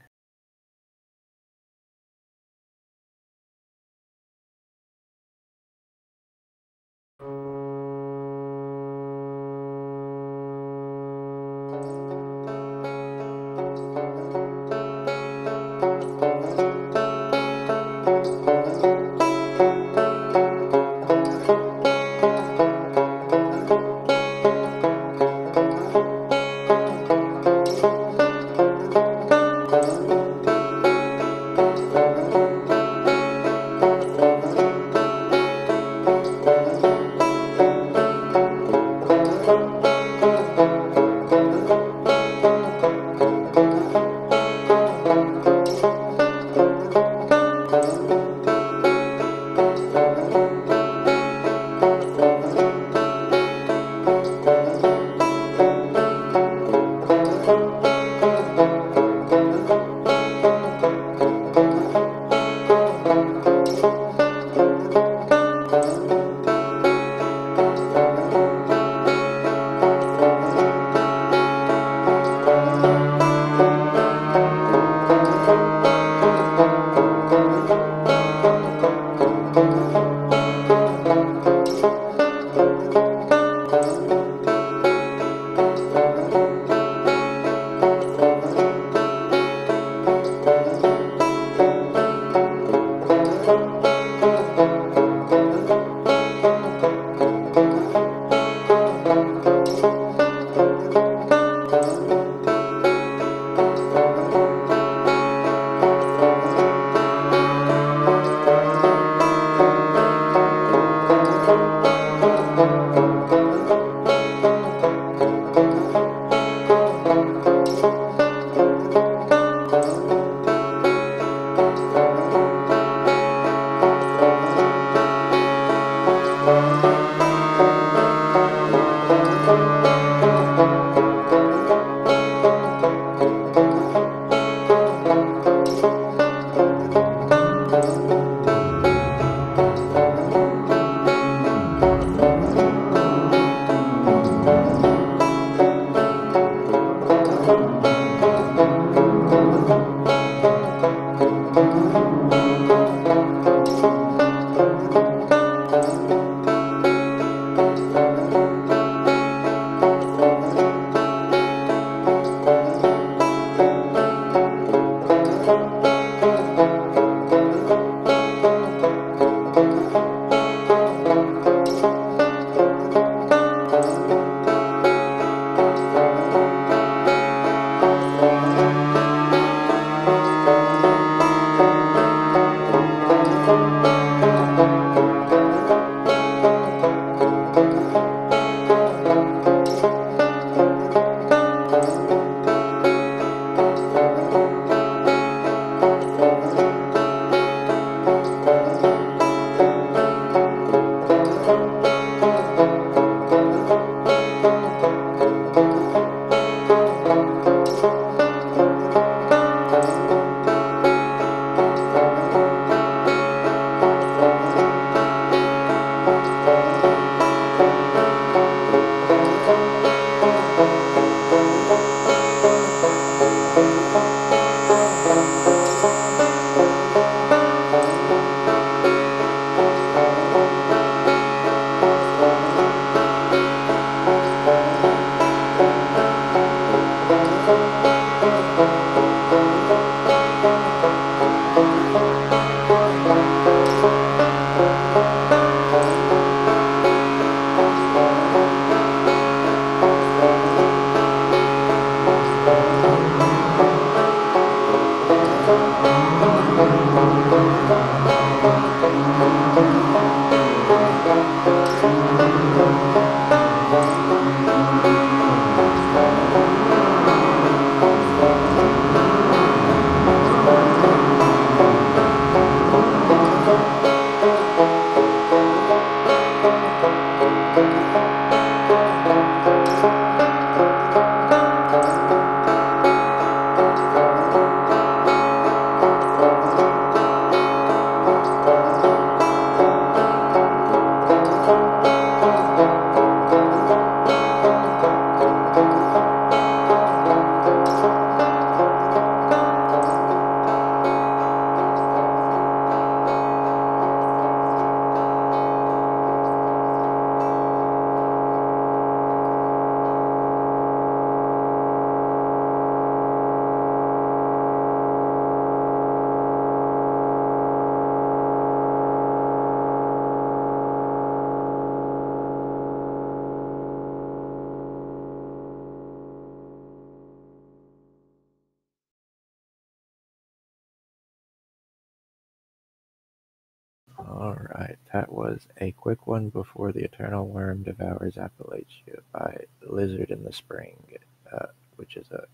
A quick one before the Eternal Worm Devours Appalachia by Lizard in the Spring, uh, which is a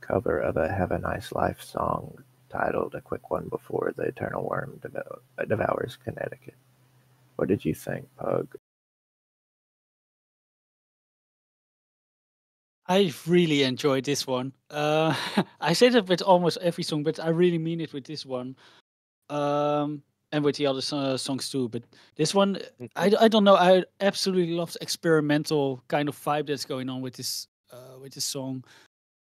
cover of a Have a Nice Life song titled A Quick One Before the Eternal Worm Devo- uh, Devours Connecticut. What did you think, Pug? I really enjoyed this one. Uh, <laughs> I say that with almost every song, but I really mean it with this one. Um, and with the other so- songs too. But this one, I, I don't know. I absolutely love the experimental kind of vibe that's going on with this uh, with this song.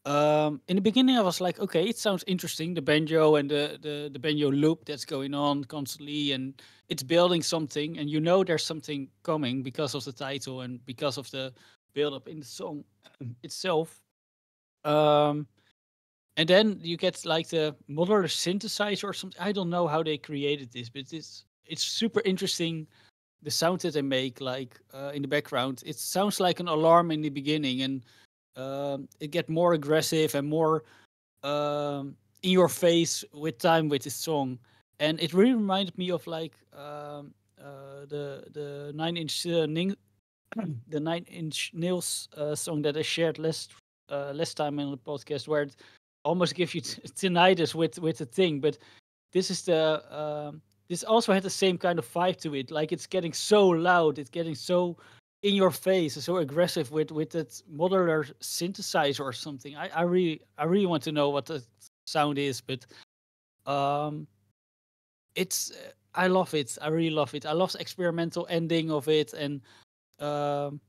Um, in the beginning, I was like, okay, it sounds interesting. The banjo and the, the the banjo loop that's going on constantly, and it's building something. And you know there's something coming because of the title and because of the build up in the song itself. Um, and then you get like the modular synthesizer or something. I don't know how they created this, but it's it's super interesting. The sound that they make, like uh, in the background, it sounds like an alarm in the beginning, and um, it get more aggressive and more um, in your face with time with this song. And it really reminded me of like um, uh, the the Nine Inch uh, Ning- <clears throat> the Nine Inch Nails uh, song that I shared last uh, last time in the podcast, where it almost gives you <laughs> t- tinnitus with with the thing. But this is the um, this also had the same kind of vibe to it. Like it's getting so loud, it's getting so in your face, so aggressive with with that modular synthesizer or something. I, I really I really want to know what the sound is, but um, it's I love it. I really love it. I love the experimental ending of it and um,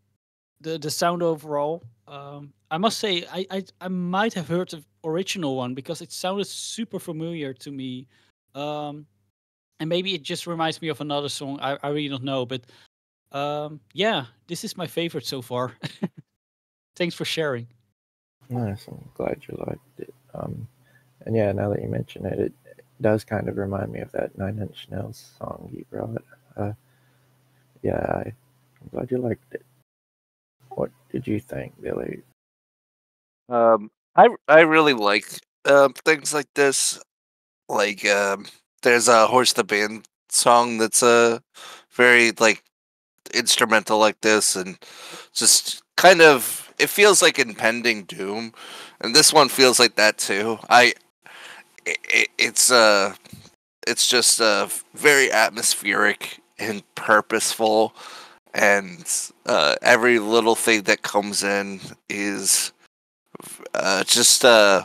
the the sound overall. Um, I must say, I, I I might have heard the original one because it sounded super familiar to me. Um, and maybe it just reminds me of another song. I, I really don't know, but um, yeah, this is my favorite so far. <laughs> Thanks for sharing. Nice. I'm glad you liked it. Um, and yeah, now that you mention it, it does kind of remind me of that Nine Inch Nails song you brought. Uh, yeah, I, I'm glad you liked it. What did you think, Billy? Um, I I really like um things like this. Like um, there's a horse the band song that's a very like instrumental like this, and just kind of it feels like impending doom, and this one feels like that too. I it, it's uh it's just uh, very atmospheric and purposeful, and uh, every little thing that comes in is uh, just uh,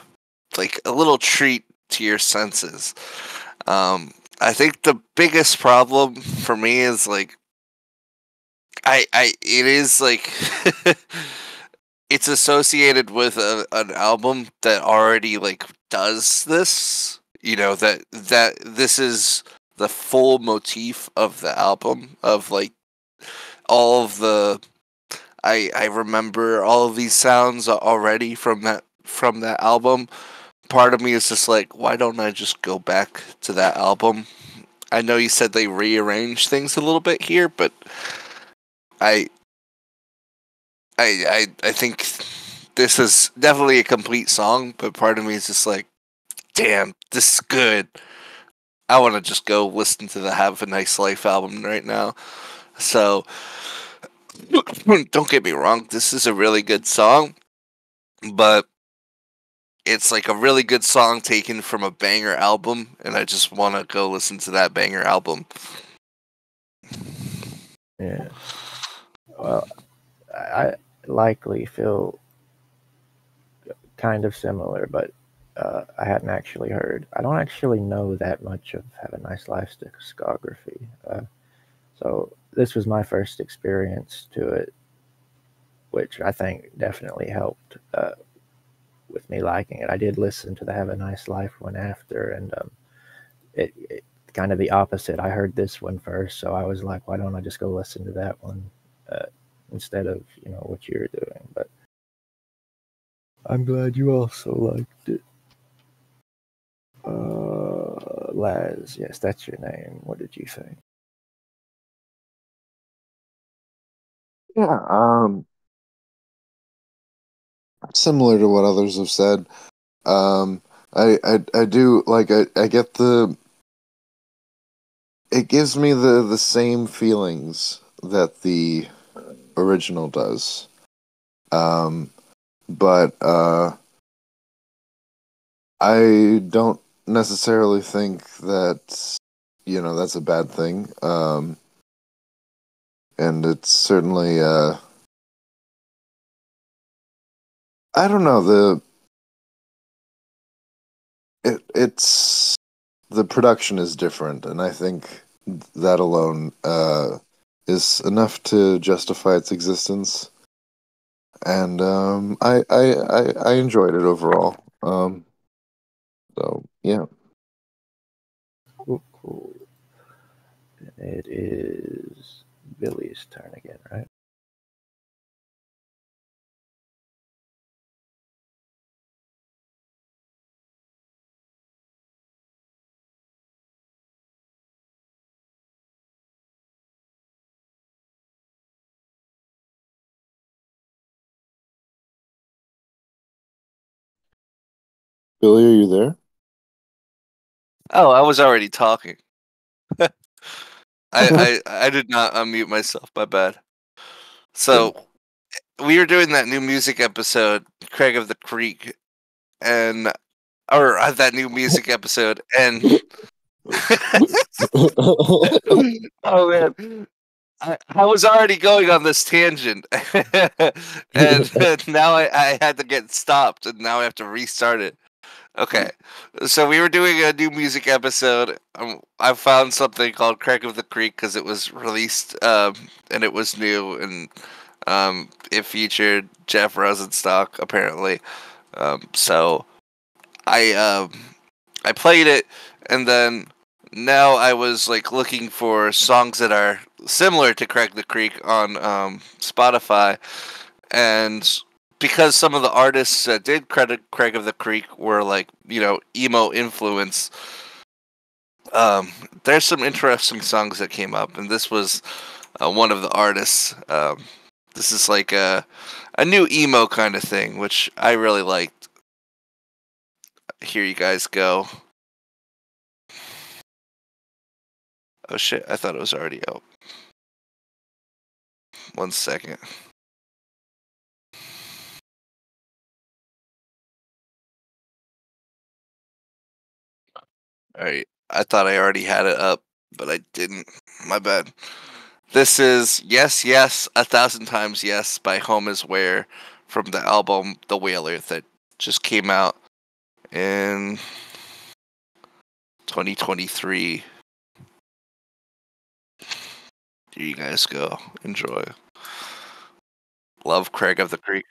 like a little treat to your senses. Um, I think the biggest problem for me is like I I it is like <laughs> it's associated with a, an album that already like does this you know that that this is the full motif of the album of like all of the i i remember all of these sounds already from that from that album part of me is just like why don't i just go back to that album i know you said they rearranged things a little bit here but i i i, I think this is definitely a complete song but part of me is just like damn, this is good. I want to just go listen to the Have a Nice Life album right now. So, <clears throat> don't get me wrong, this is a really good song, but it's like a really good song taken from a banger album, and I just want to go listen to that banger album. Yeah. Well, I likely feel kind of similar, but uh, I hadn't actually heard. I don't actually know that much of Have a Nice Life discography. Uh, so this was my first experience to it, which I think definitely helped uh, with me liking it. I did listen to the Have a Nice Life one after, and um, it, it kind of the opposite. I heard this one first, so I was like, why don't I just go listen to that one uh, instead of you know what you're doing? But I'm glad you also liked it. Uh, Laz, yes, that's your name. What did you think? Yeah, um, similar to what others have said. Um, I, I, I do like I, I get the. It gives me the the same feelings that the original does, um, but uh, I don't necessarily think that you know that's a bad thing. Um, and it's certainly uh I don't know the it it's the production is different. And I think that alone uh is enough to justify its existence. And um I I I, I enjoyed it overall. Um so yeah. Cool, cool. It is Billy's turn again, right? Billy are you there Oh, I was already talking. I, <laughs> I I did not unmute myself. My bad. So we were doing that new music episode, Craig of the Creek, and or uh, that new music episode, and <laughs> <laughs> oh man, I, I was already going on this tangent, and now I, I had to get stopped, and now I have to restart it. Okay, so we were doing a new music episode. Um, I found something called "Crack of the Creek because it was released um, and it was new and um, it featured Jeff Rosenstock apparently. Um, so I um, I played it and then now I was like looking for songs that are similar to Craig the Creek on um, Spotify and because some of the artists that did credit Craig of the Creek were like, you know, emo influence, um, there's some interesting songs that came up, and this was uh, one of the artists. Um, this is like a a new emo kind of thing, which I really liked. Here you guys go. Oh shit! I thought it was already out. One second. All right. I thought I already had it up, but I didn't. My bad. This is Yes, Yes, A Thousand Times Yes by Home is Where from the album The Whaler that just came out in 2023. Here you guys go. Enjoy. Love Craig of the Creek.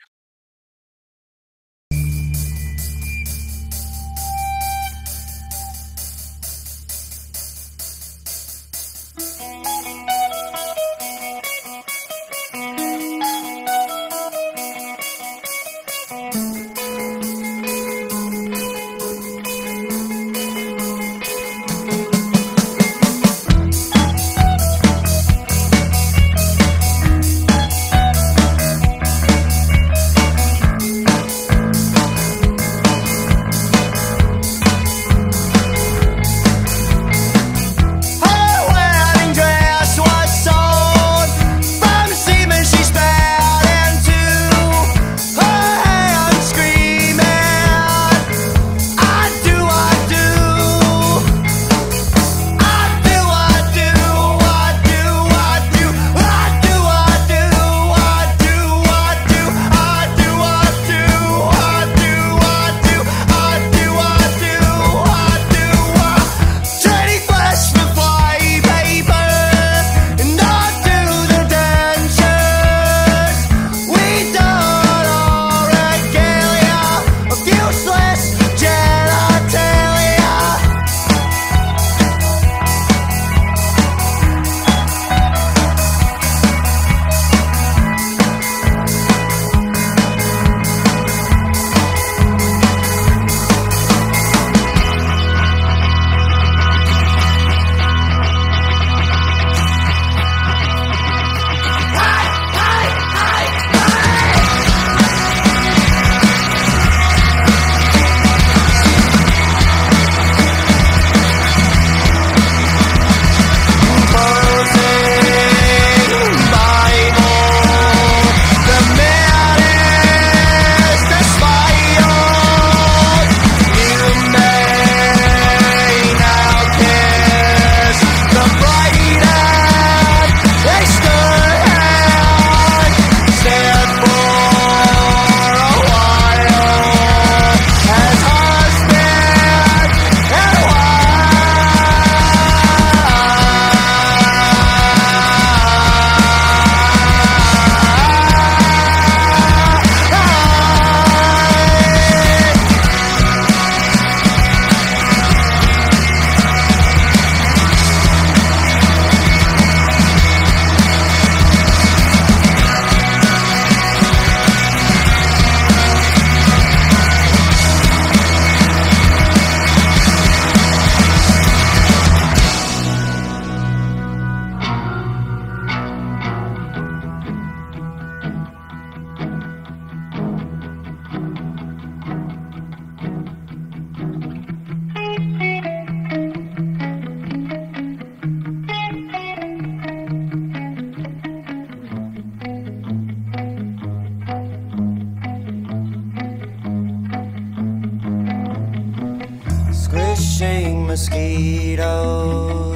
Mosquitoes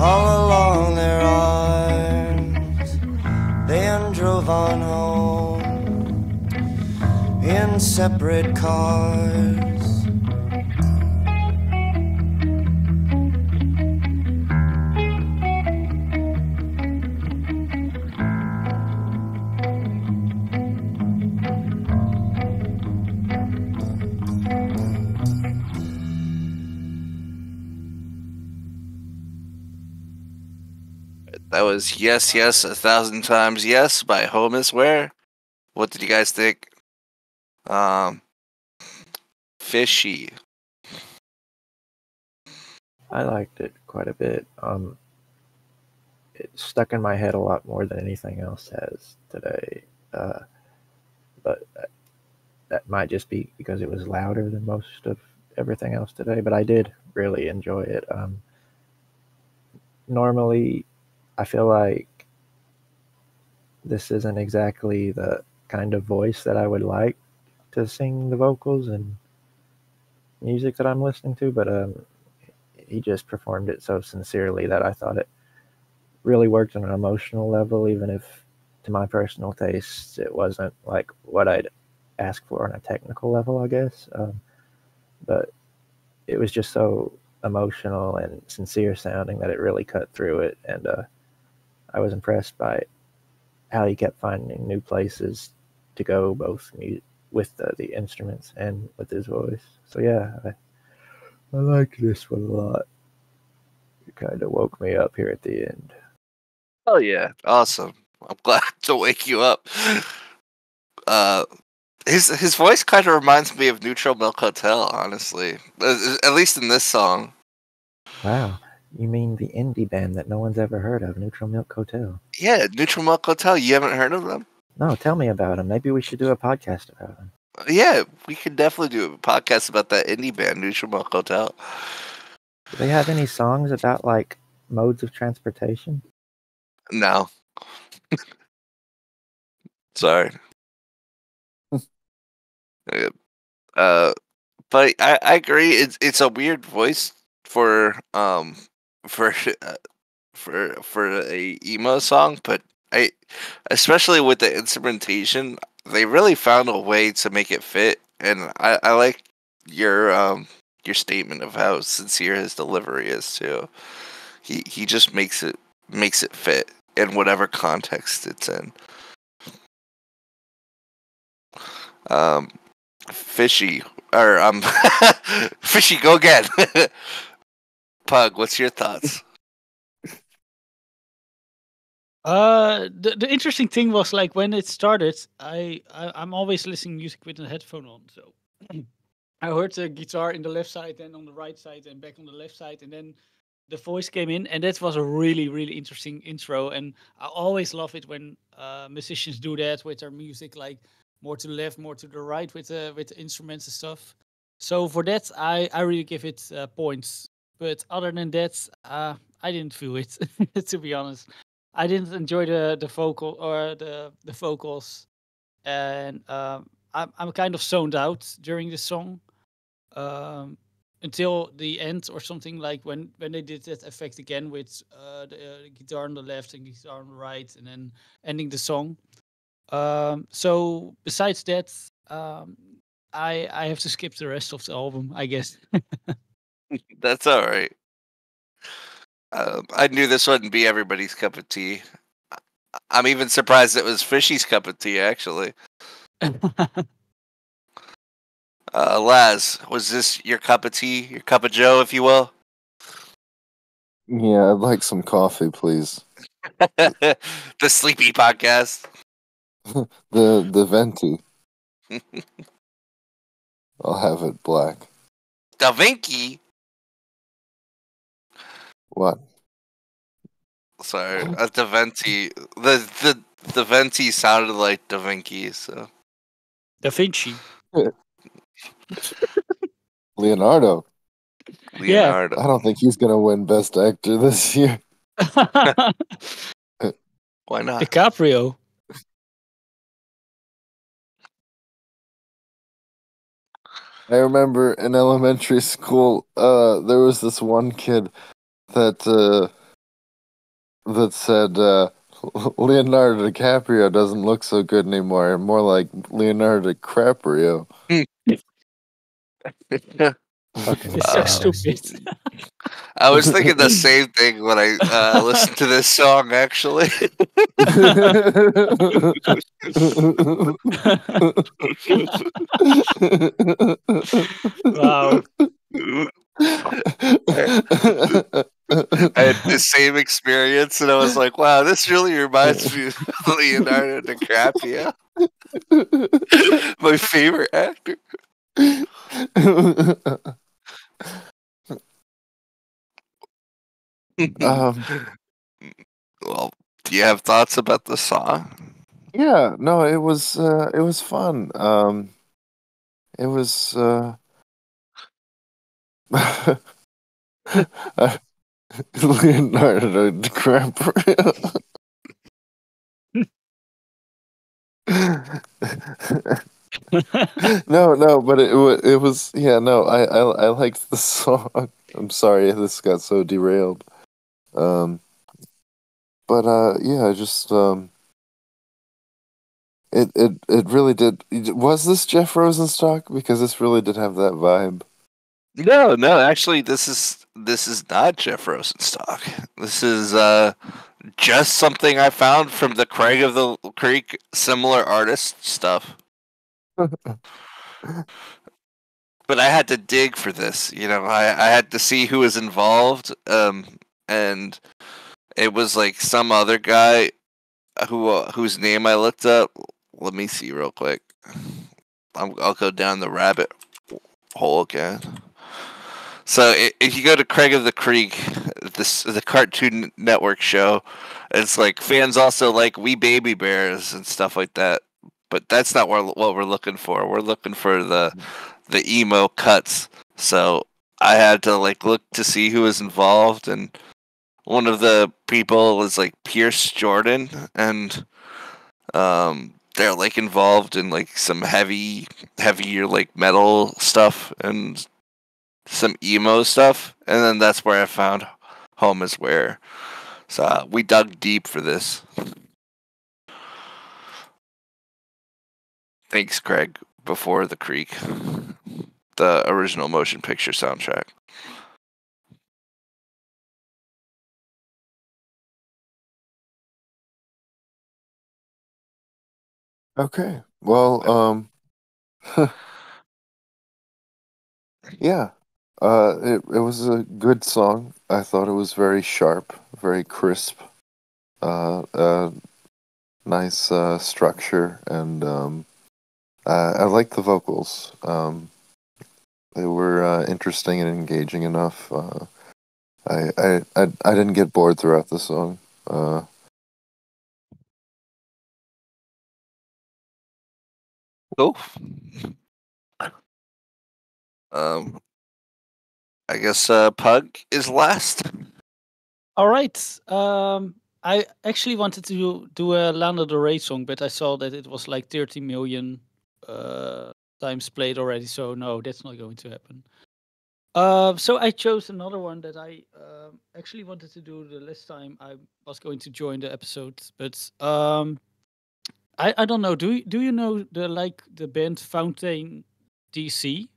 all along their arms, then drove on home in separate cars. Was Yes, Yes, A Thousand Times Yes by Home is Where. What did you guys think? Um, fishy. I liked it quite a bit. Um, it stuck in my head a lot more than anything else has today. Uh, but that- that might just be because it was louder than most of everything else today. But I did really enjoy it. Um, normally, I feel like this isn't exactly the kind of voice that I would like to sing the vocals and music that I'm listening to, but um, he just performed it so sincerely that I thought it really worked on an emotional level, even if to my personal taste it wasn't like what I'd ask for on a technical level, I guess. Um, but it was just so emotional and sincere sounding that it really cut through it, and uh, I was impressed by how he kept finding new places to go, both mu- with the, the instruments and with his voice. So yeah, I, I liked this one a lot. It kind of woke me up here at the end. Oh yeah, awesome. I'm <laughs> glad to wake you up. Uh, his his voice kind of reminds me of Neutral Milk Hotel, honestly. At least in this song. Wow, you mean the indie band that no one's ever heard of, Neutral Milk Hotel? Yeah, Neutral Milk Hotel. You haven't heard of them? No, tell me about them. Maybe we should do a podcast about them. Yeah, we could definitely do a podcast about that indie band, Neutral Milk Hotel. Do they have any songs about like modes of transportation? No. <laughs> Sorry. <laughs> Uh, but I, I agree. It's it's a weird voice for um for uh, for for a emo song, but I especially with the instrumentation, they really found a way to make it fit, and I I like your um your statement of how sincere his delivery is too. He he just makes it makes it fit in whatever context it's in. Um, fishy or um, <laughs> fishy, go again. <laughs> Pug, what's your thoughts? <laughs> Uh, the the interesting thing was like when it started, I, I I'm always listening music with a headphone on, so <clears throat> I heard the guitar in the left side, then on the right side, and back on the left side, and then the voice came in, and that was a really really interesting intro. And I always love it when uh, musicians do that with their music, like more to the left, more to the right with the with the instruments and stuff. So for that, I I really give it uh, points. But other than that, uh, I didn't feel it <laughs> to be honest. I didn't enjoy the the vocal or the the vocals, and um, I'm I'm kind of zoned out during the song, um, until the end or something like when when they did that effect again with uh, the uh, guitar on the left and guitar on the right, and then ending the song. Um, so besides that, um, I I have to skip the rest of the album, I guess. <laughs> <laughs> That's all right. Um, I knew this wouldn't be everybody's cup of tea. I- I'm even surprised it was Fishy's cup of tea, actually. <laughs> Uh, Laz, was this your cup of tea, your cup of Joe, if you will? Yeah, I'd like some coffee, please. <laughs> the Sleepy Podcast. The the venti. I'll have it black. Da Vinci. What? Sorry, uh, Da Vinci. The the the Venti sounded like Da Vinci, so Da Vinci. <laughs> Leonardo. Leonardo. I don't think he's gonna win Best Actor this year. <laughs> Why not? DiCaprio. I remember in elementary school, uh, there was this one kid that uh, that said uh, <laughs> Leonardo DiCaprio doesn't look so good anymore, more like Leonardo DiCaprio. Fucking so stupid. I was thinking the same thing when I uh, listened to this song. Actually, <laughs> wow. <laughs> I had the same experience, and I was like, "Wow, this really reminds me of <laughs> Leonardo DiCaprio, my favorite actor." um, <laughs> Well, do you have thoughts about the song? yeah, no, it was uh, it was fun. Um, it was uh, <laughs> Leonardo DiCaprio. <laughs> no, no, but it wa- it was yeah. No, I I, I liked the song. I'm sorry this got so derailed. Um, but uh, yeah, I just um, it it it really did. Was this Jeff Rosenstock? Because this really did have that vibe. No, no, actually, this is this is not Jeff Rosenstock. This is uh, just something I found from the Craig of the Creek similar artist stuff. <laughs> but I had to dig for this. You know, I, I had to see who was involved. Um, and it was like some other guy who uh, whose name I looked up. Let me see real quick. I'm, I'll go down the rabbit hole again. So if you go to Craig of the Creek, this the Cartoon Network show, it's like fans also like We Baby Bears and stuff like that. But that's not what what we're looking for. We're looking for the the emo cuts. So I had to like look to see who was involved, and one of the people was like Pierce Jordan, and um, they're like involved in like some heavy, heavier like metal stuff and some emo stuff, and then that's where I found Home is Where. So uh, we dug deep for this. Thanks, Craig. Before the Creek, the original motion picture soundtrack. Okay. Well, um, <laughs> yeah. Uh, it it was a good song. I thought it was very sharp, very crisp. Uh, uh, nice uh, structure, and um, I, I like the vocals. Um, they were uh, interesting and engaging enough. Uh, I, I I I didn't get bored throughout the song. Uh, Cool. <laughs> Um, I guess uh, Pug is last. All right. Um, I actually wanted to do a Lana Del Rey song, but I saw that it was like 30 million uh, times played already. So no, that's not going to happen. Um, so I chose another one that I um actually wanted to do the last time I was going to join the episode, but um, I I don't know. Do you, do you know the like the band Fontaines DC?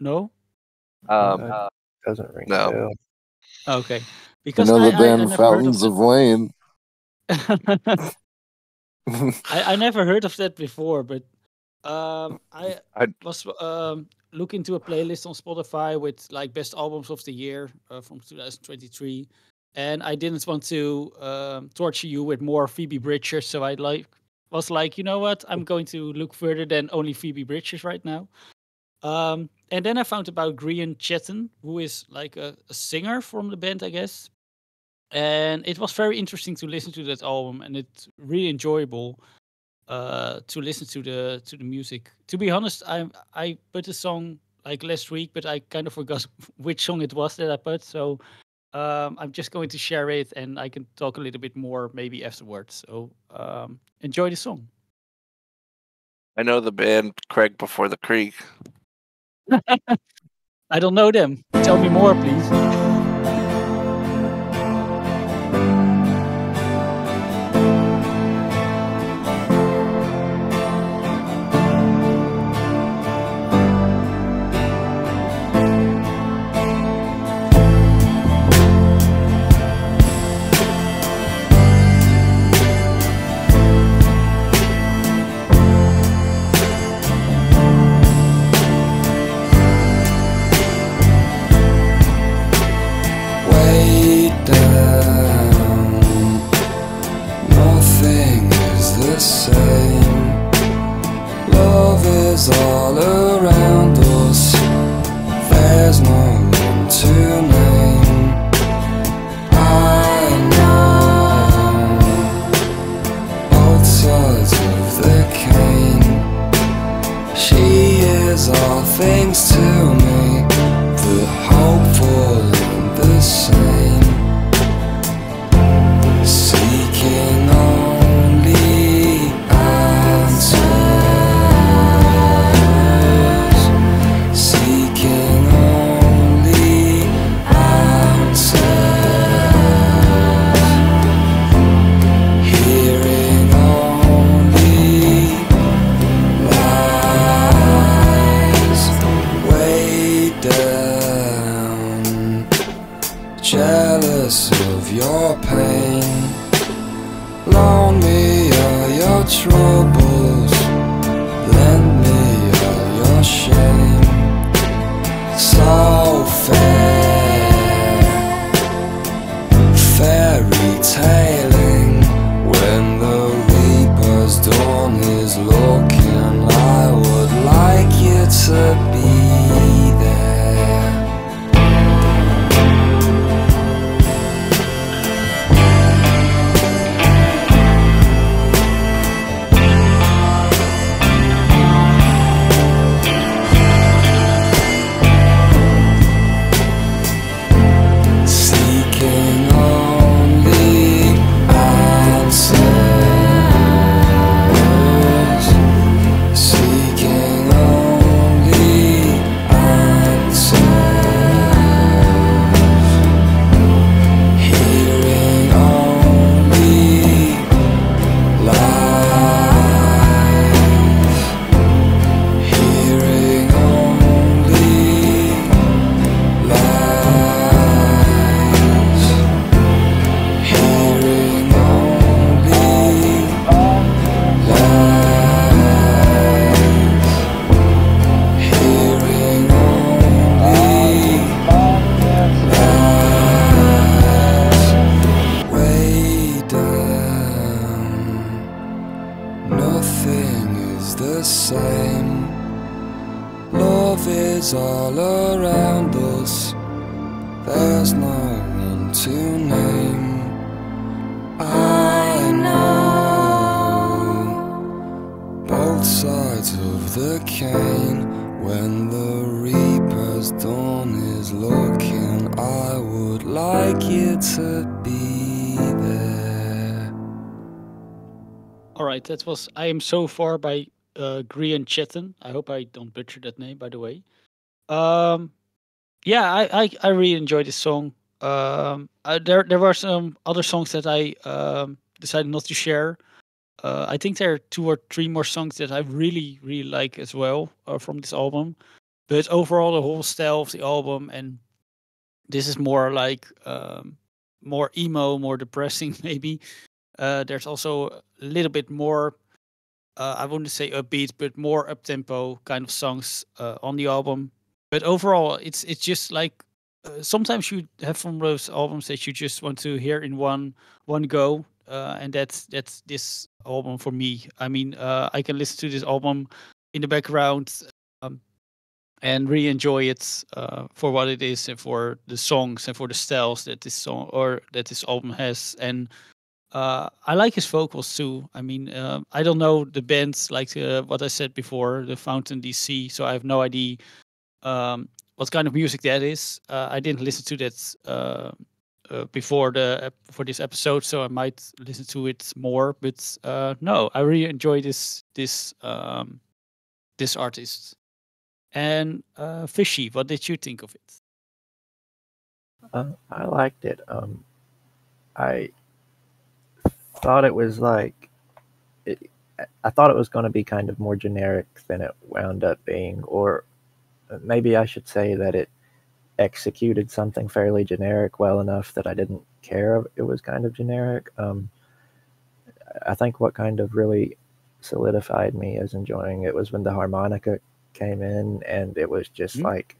No. Um, Uh, doesn't ring no. a bell. Okay. Because another I, I, I band, never heard of Fountains of Wayne. <laughs> I, I never heard of that before, but um, I, I- was um, looking to a playlist on Spotify with like best albums of the year uh, from 2023, and I didn't want to um, torture you with more Phoebe Bridgers, so I like was like, you know what, I'm going to look further than only Phoebe Bridgers right now. Um, and then I found about Grian Chatten, who is like a, a singer from the band, I guess. And it was very interesting to listen to that album, and it's really enjoyable uh, to listen to the to the music. To be honest, I I put a song like last week, but I kind of forgot <laughs> which song it was that I put. So um, I'm just going to share it, and I can talk a little bit more maybe afterwards. So um, enjoy the song. I know the band Craig Before the Creek. <laughs> I don't know them. Tell me more, please. That was "I Am So Far" by uh, Grian Chatten. I hope I don't butcher that name, by the way. Um, yeah, I, I, I really enjoyed this song. Um, uh, there there were some other songs that I um, decided not to share. Uh, I think there are two or three more songs that I really really like as well uh, from this album. But overall, the whole style of the album and this is more like um, more emo, more depressing <laughs> maybe. Uh, there's also a little bit more, uh, I wouldn't say upbeat, but more up tempo kind of songs uh, on the album. But overall, it's it's just like uh, sometimes you have from those albums that you just want to hear in one one go, uh, and that's that's this album for me. I mean, uh, I can listen to this album in the background um, and really enjoy it uh, for what it is and for the songs and for the styles that this song or that this album has and uh, I like his vocals too. I mean, uh, I don't know the bands like uh, what I said before, the Fontaines DC, so I have no idea um, what kind of music that is. Uh, I didn't listen to that uh, uh, before the for this episode, so I might listen to it more. But no, I really enjoy this this um, this artist. And Fishy, what did you think of it? I liked it. Um, I thought it was like it, I thought it was going to be kind of more generic than it wound up being, or maybe I should say that it executed something fairly generic well enough that I didn't care it was kind of generic. Um, I think what kind of really solidified me as enjoying it was when the harmonica came in and it was just Mhm. like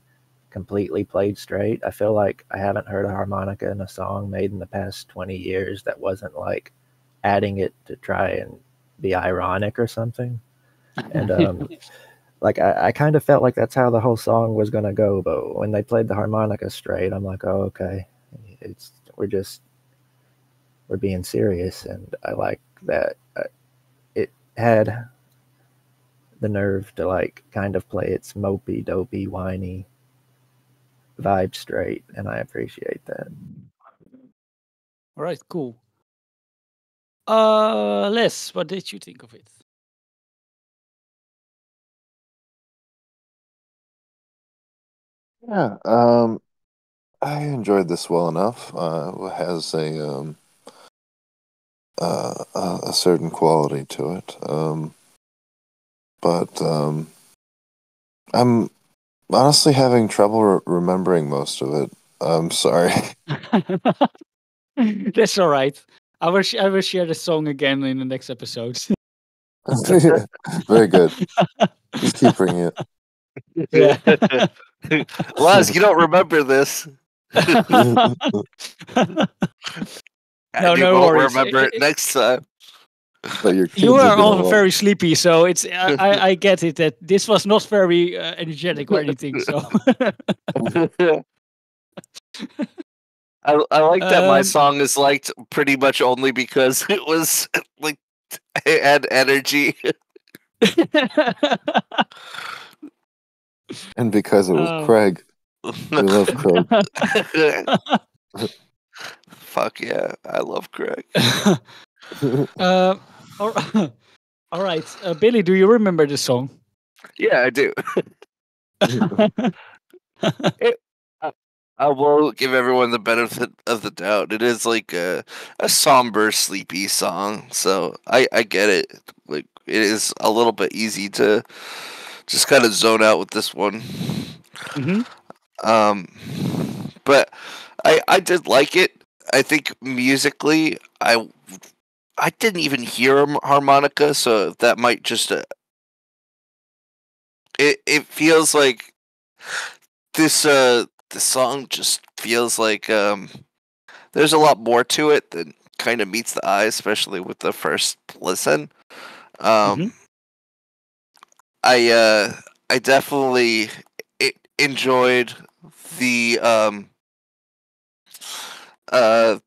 completely played straight. I feel like I haven't heard a harmonica in a song made in the past 20 years that wasn't like adding it to try and be ironic or something. And <laughs> um, like I, I kind of felt like that's how the whole song was gonna go, but when they played the harmonica straight, I'm like, oh okay, it's we're just we're being serious, and I like that uh, it had the nerve to like kind of play its mopey, dopey, whiny vibe straight, and I appreciate that. All right, cool. Uh, Laz, what did you think of it? Yeah, um, I enjoyed this well enough. Uh, it has a um, uh, a a certain quality to it, um, but um, I'm honestly having trouble re- remembering most of it. I'm sorry. <laughs> That's all right. I will sh- I will share the song again in the next episode. <laughs> <laughs> Very good. Just keep bringing it. yeah. <laughs> Laz, you don't remember this. No, And you no won't worries. remember It- it next time. But your you are are all love- very sleepy, so it's I, I, I get it that this was not very uh, energetic or anything. So I, I like that my Um, song is liked pretty much only because <laughs> it was like it had energy. <laughs> and because it was Oh. Craig. We love <laughs> Craig. Fuck yeah, I love Craig. uh, all, all right, uh, Billy, do you remember the song? Yeah, I do. I will give everyone the benefit of the doubt. It is like a, a somber, sleepy song, so I, I get it. Like it is a little bit easy to just kind of zone out with this one. Mhm. Um, but I I did like it. I think musically, I I didn't even hear a harmonica, so that might just uh, it it feels like this uh the song just feels like um there's a lot more to it than kind of meets the eye, especially with the first listen. Um I uh I definitely enjoyed the um uh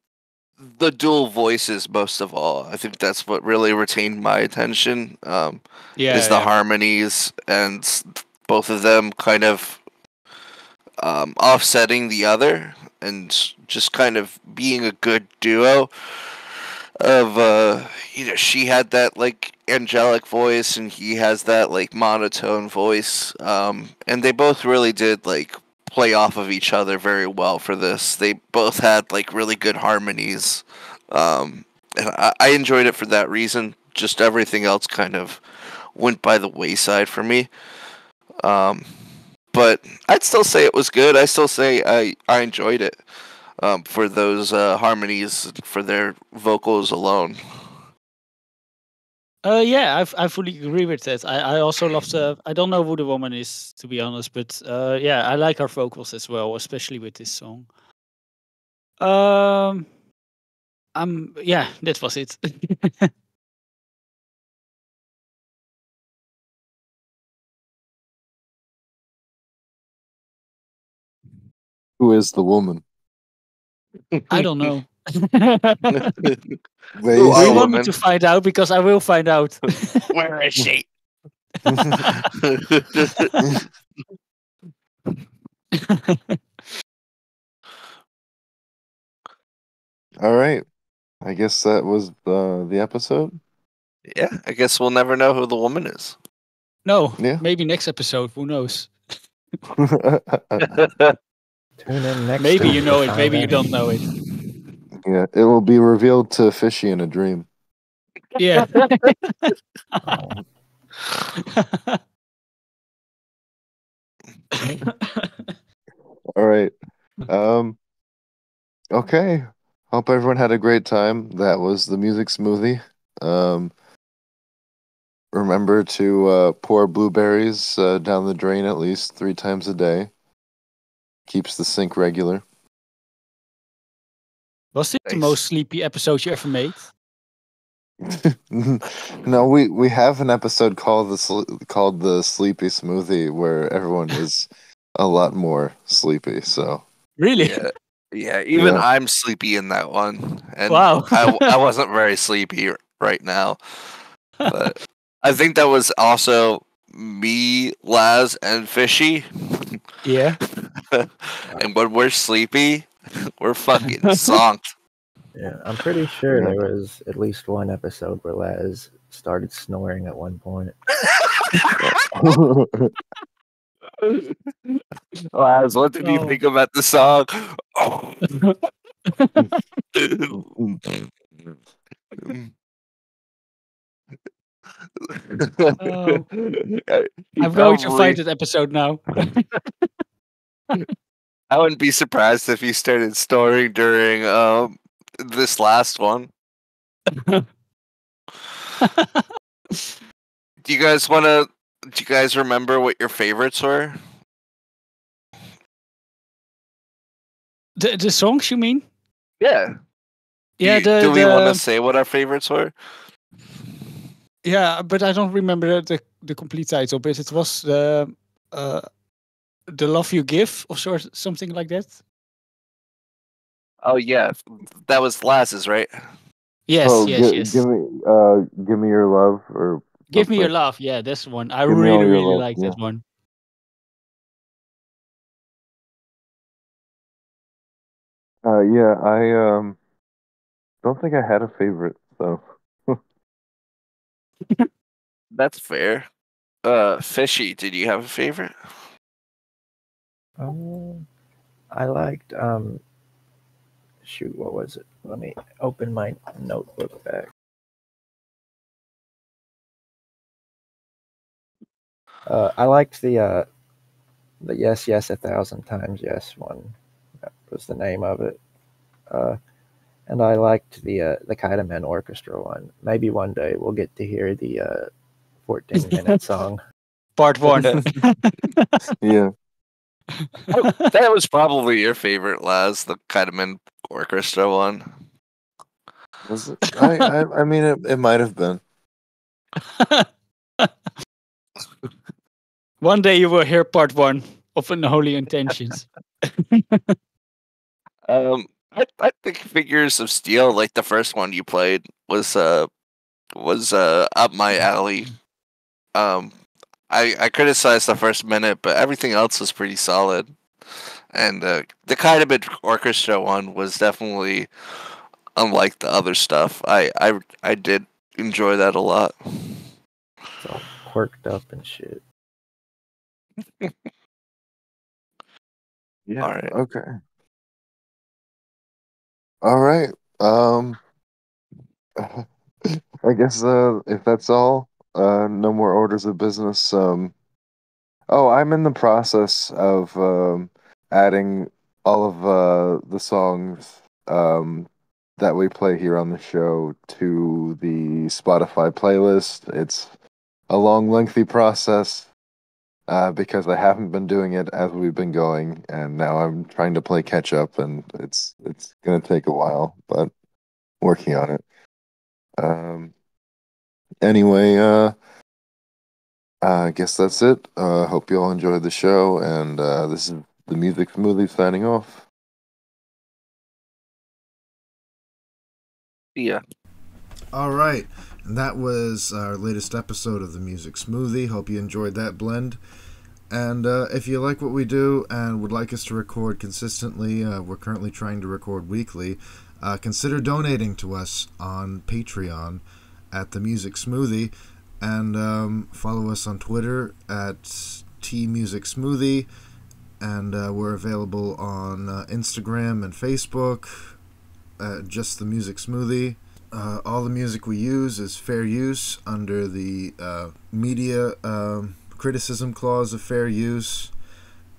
the dual voices most of all. I think that's what really retained my attention. Um Yeah, is the yeah. harmonies and both of them kind of um, offsetting the other and just kind of being a good duo of uh you know she had that like angelic voice and he has that like monotone voice um and they both really did like play off of each other very well for this they both had like really good harmonies um and I, I enjoyed it for that reason just everything else kind of went by the wayside for me. Um, but I'd still say it was good. I still say I, I enjoyed it um, for those uh, harmonies, for their vocals alone. Uh, yeah, I I fully agree with that. I, I also love the. I don't know who the woman is to be honest, but uh, yeah, I like her vocals as well, especially with this song. Um, um, yeah, that was it. <laughs> Who is the woman? I don't know. <laughs> They Who Do you you, want me to find out? Because I will find out. <laughs> Where is she? <laughs> All right. I guess that was uh, the episode. yeah, I guess we'll never know who the woman is. no, Yeah. maybe next episode. Who knows? Tune in next Maybe you know it. Maybe you don't know it. yeah, it will be revealed to Fishy in a dream. Yeah. <laughs> <laughs> All right. Um. Okay. Hope everyone had a great time. That was the music smoothie. Um. Remember to uh, pour blueberries uh, down the drain at least three times a day. Keeps the sink regular. Was this the most sleepy episode you ever made? <laughs> no, we we have an episode called the called the sleepy smoothie where everyone <laughs> is a lot more sleepy. So Really? Yeah, yeah. Even Yeah. I'm sleepy in that one, and Wow. I, I wasn't very sleepy right now. But I think that was also me, Laz, and Fishy. Yeah. <laughs> <laughs> and when we're sleepy, <laughs> we're fucking zonked. <laughs> Yeah, I'm pretty sure there was at least one episode where Laz started snoring at one point. Laz, what did you Oh. think about the song? Oh. I- he I'm going to probably- find that episode now. I wouldn't be surprised if he started snoring during um this last one. <laughs> Do you guys want to? Do you guys remember what your favorites were? the the songs you mean? Yeah. Yeah, do, you- the, do we want to say what our favorites were? Yeah, but I don't remember the the complete title. But it was the uh, the love you give or sort something like that. Oh yeah, that was Laz's, right? Yes, oh, yes, gi- yes. Give me, uh, give me your love, or Give me your love. Yeah, this one. I Give really, really love, like this one. Uh, yeah, I um, don't think I had a favorite though. <laughs> That's fair. Uh, fishy. Did you have a favorite? Um, I liked um. Shoot, what was it? Let me open my notebook back. Uh, I liked the uh, the yes, yes, a thousand times yes one. That was the name of it. Uh, and I liked the uh, the Kyteman Orchestra one. Maybe one day we'll get to hear the uh, 14 minute <laughs> song. Part one. <laughs> Yeah, that was probably your favorite, Laz, the Kyteman Orchestra one. was it? I, I, I mean, it, it might have been. <laughs> one day you will hear part one of Unholy Intentions. <laughs> Um, I, I think Figures of Steel, like the first one you played, was uh was uh up my alley. Um, I I criticized the first minute, but everything else was pretty solid. And uh, the kind of orchestra one was definitely unlike the other stuff. I I I did enjoy that a lot. It's all quirked up and shit. <laughs> Yeah. All right. Okay. All right. Um, <laughs> I guess uh, if that's all, uh, no more orders of business. Um, oh, I'm in the process of um, adding all of uh, the songs um, that we play here on the show to the Spotify playlist. It's a long, lengthy process uh, because I haven't been doing it as we've been going, and now I'm trying to play catch up, and it's it's gonna take a while, but working on it. Um. Anyway, uh, I guess that's it. Uh, hope you all enjoyed the show, and uh, this is the Music Smoothie signing off. Yeah. All right. And that was our latest episode of the Music Smoothie. Hope you enjoyed that blend. And uh, if you like what we do and would like us to record consistently, uh, we're currently trying to record weekly. Uh, consider donating to us on Patreon at the Music Smoothie, and um, follow us on Twitter at T Music Smoothie. And uh, we're available on uh, Instagram and Facebook at just the Music Smoothie. Uh, all the music we use is fair use under the uh, media um, criticism clause of fair use.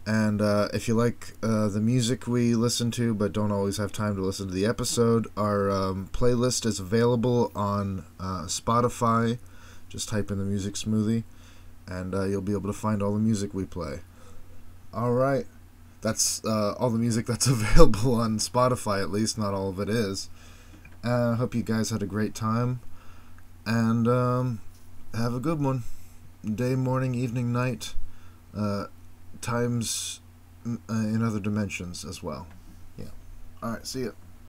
And uh, if you like uh, the music we listen to but don't always have time to listen to the episode, our um, playlist is available on uh, Spotify. Just type in the music smoothie, and uh, you'll be able to find all the music we play. All right. That's uh, all the music that's <laughs> available on Spotify, at least. Not all of it is. I uh, hope you guys had a great time. And um, have a good one. Day, morning, evening, night. Uh, times uh, in other dimensions as well. Yeah. All right. See ya.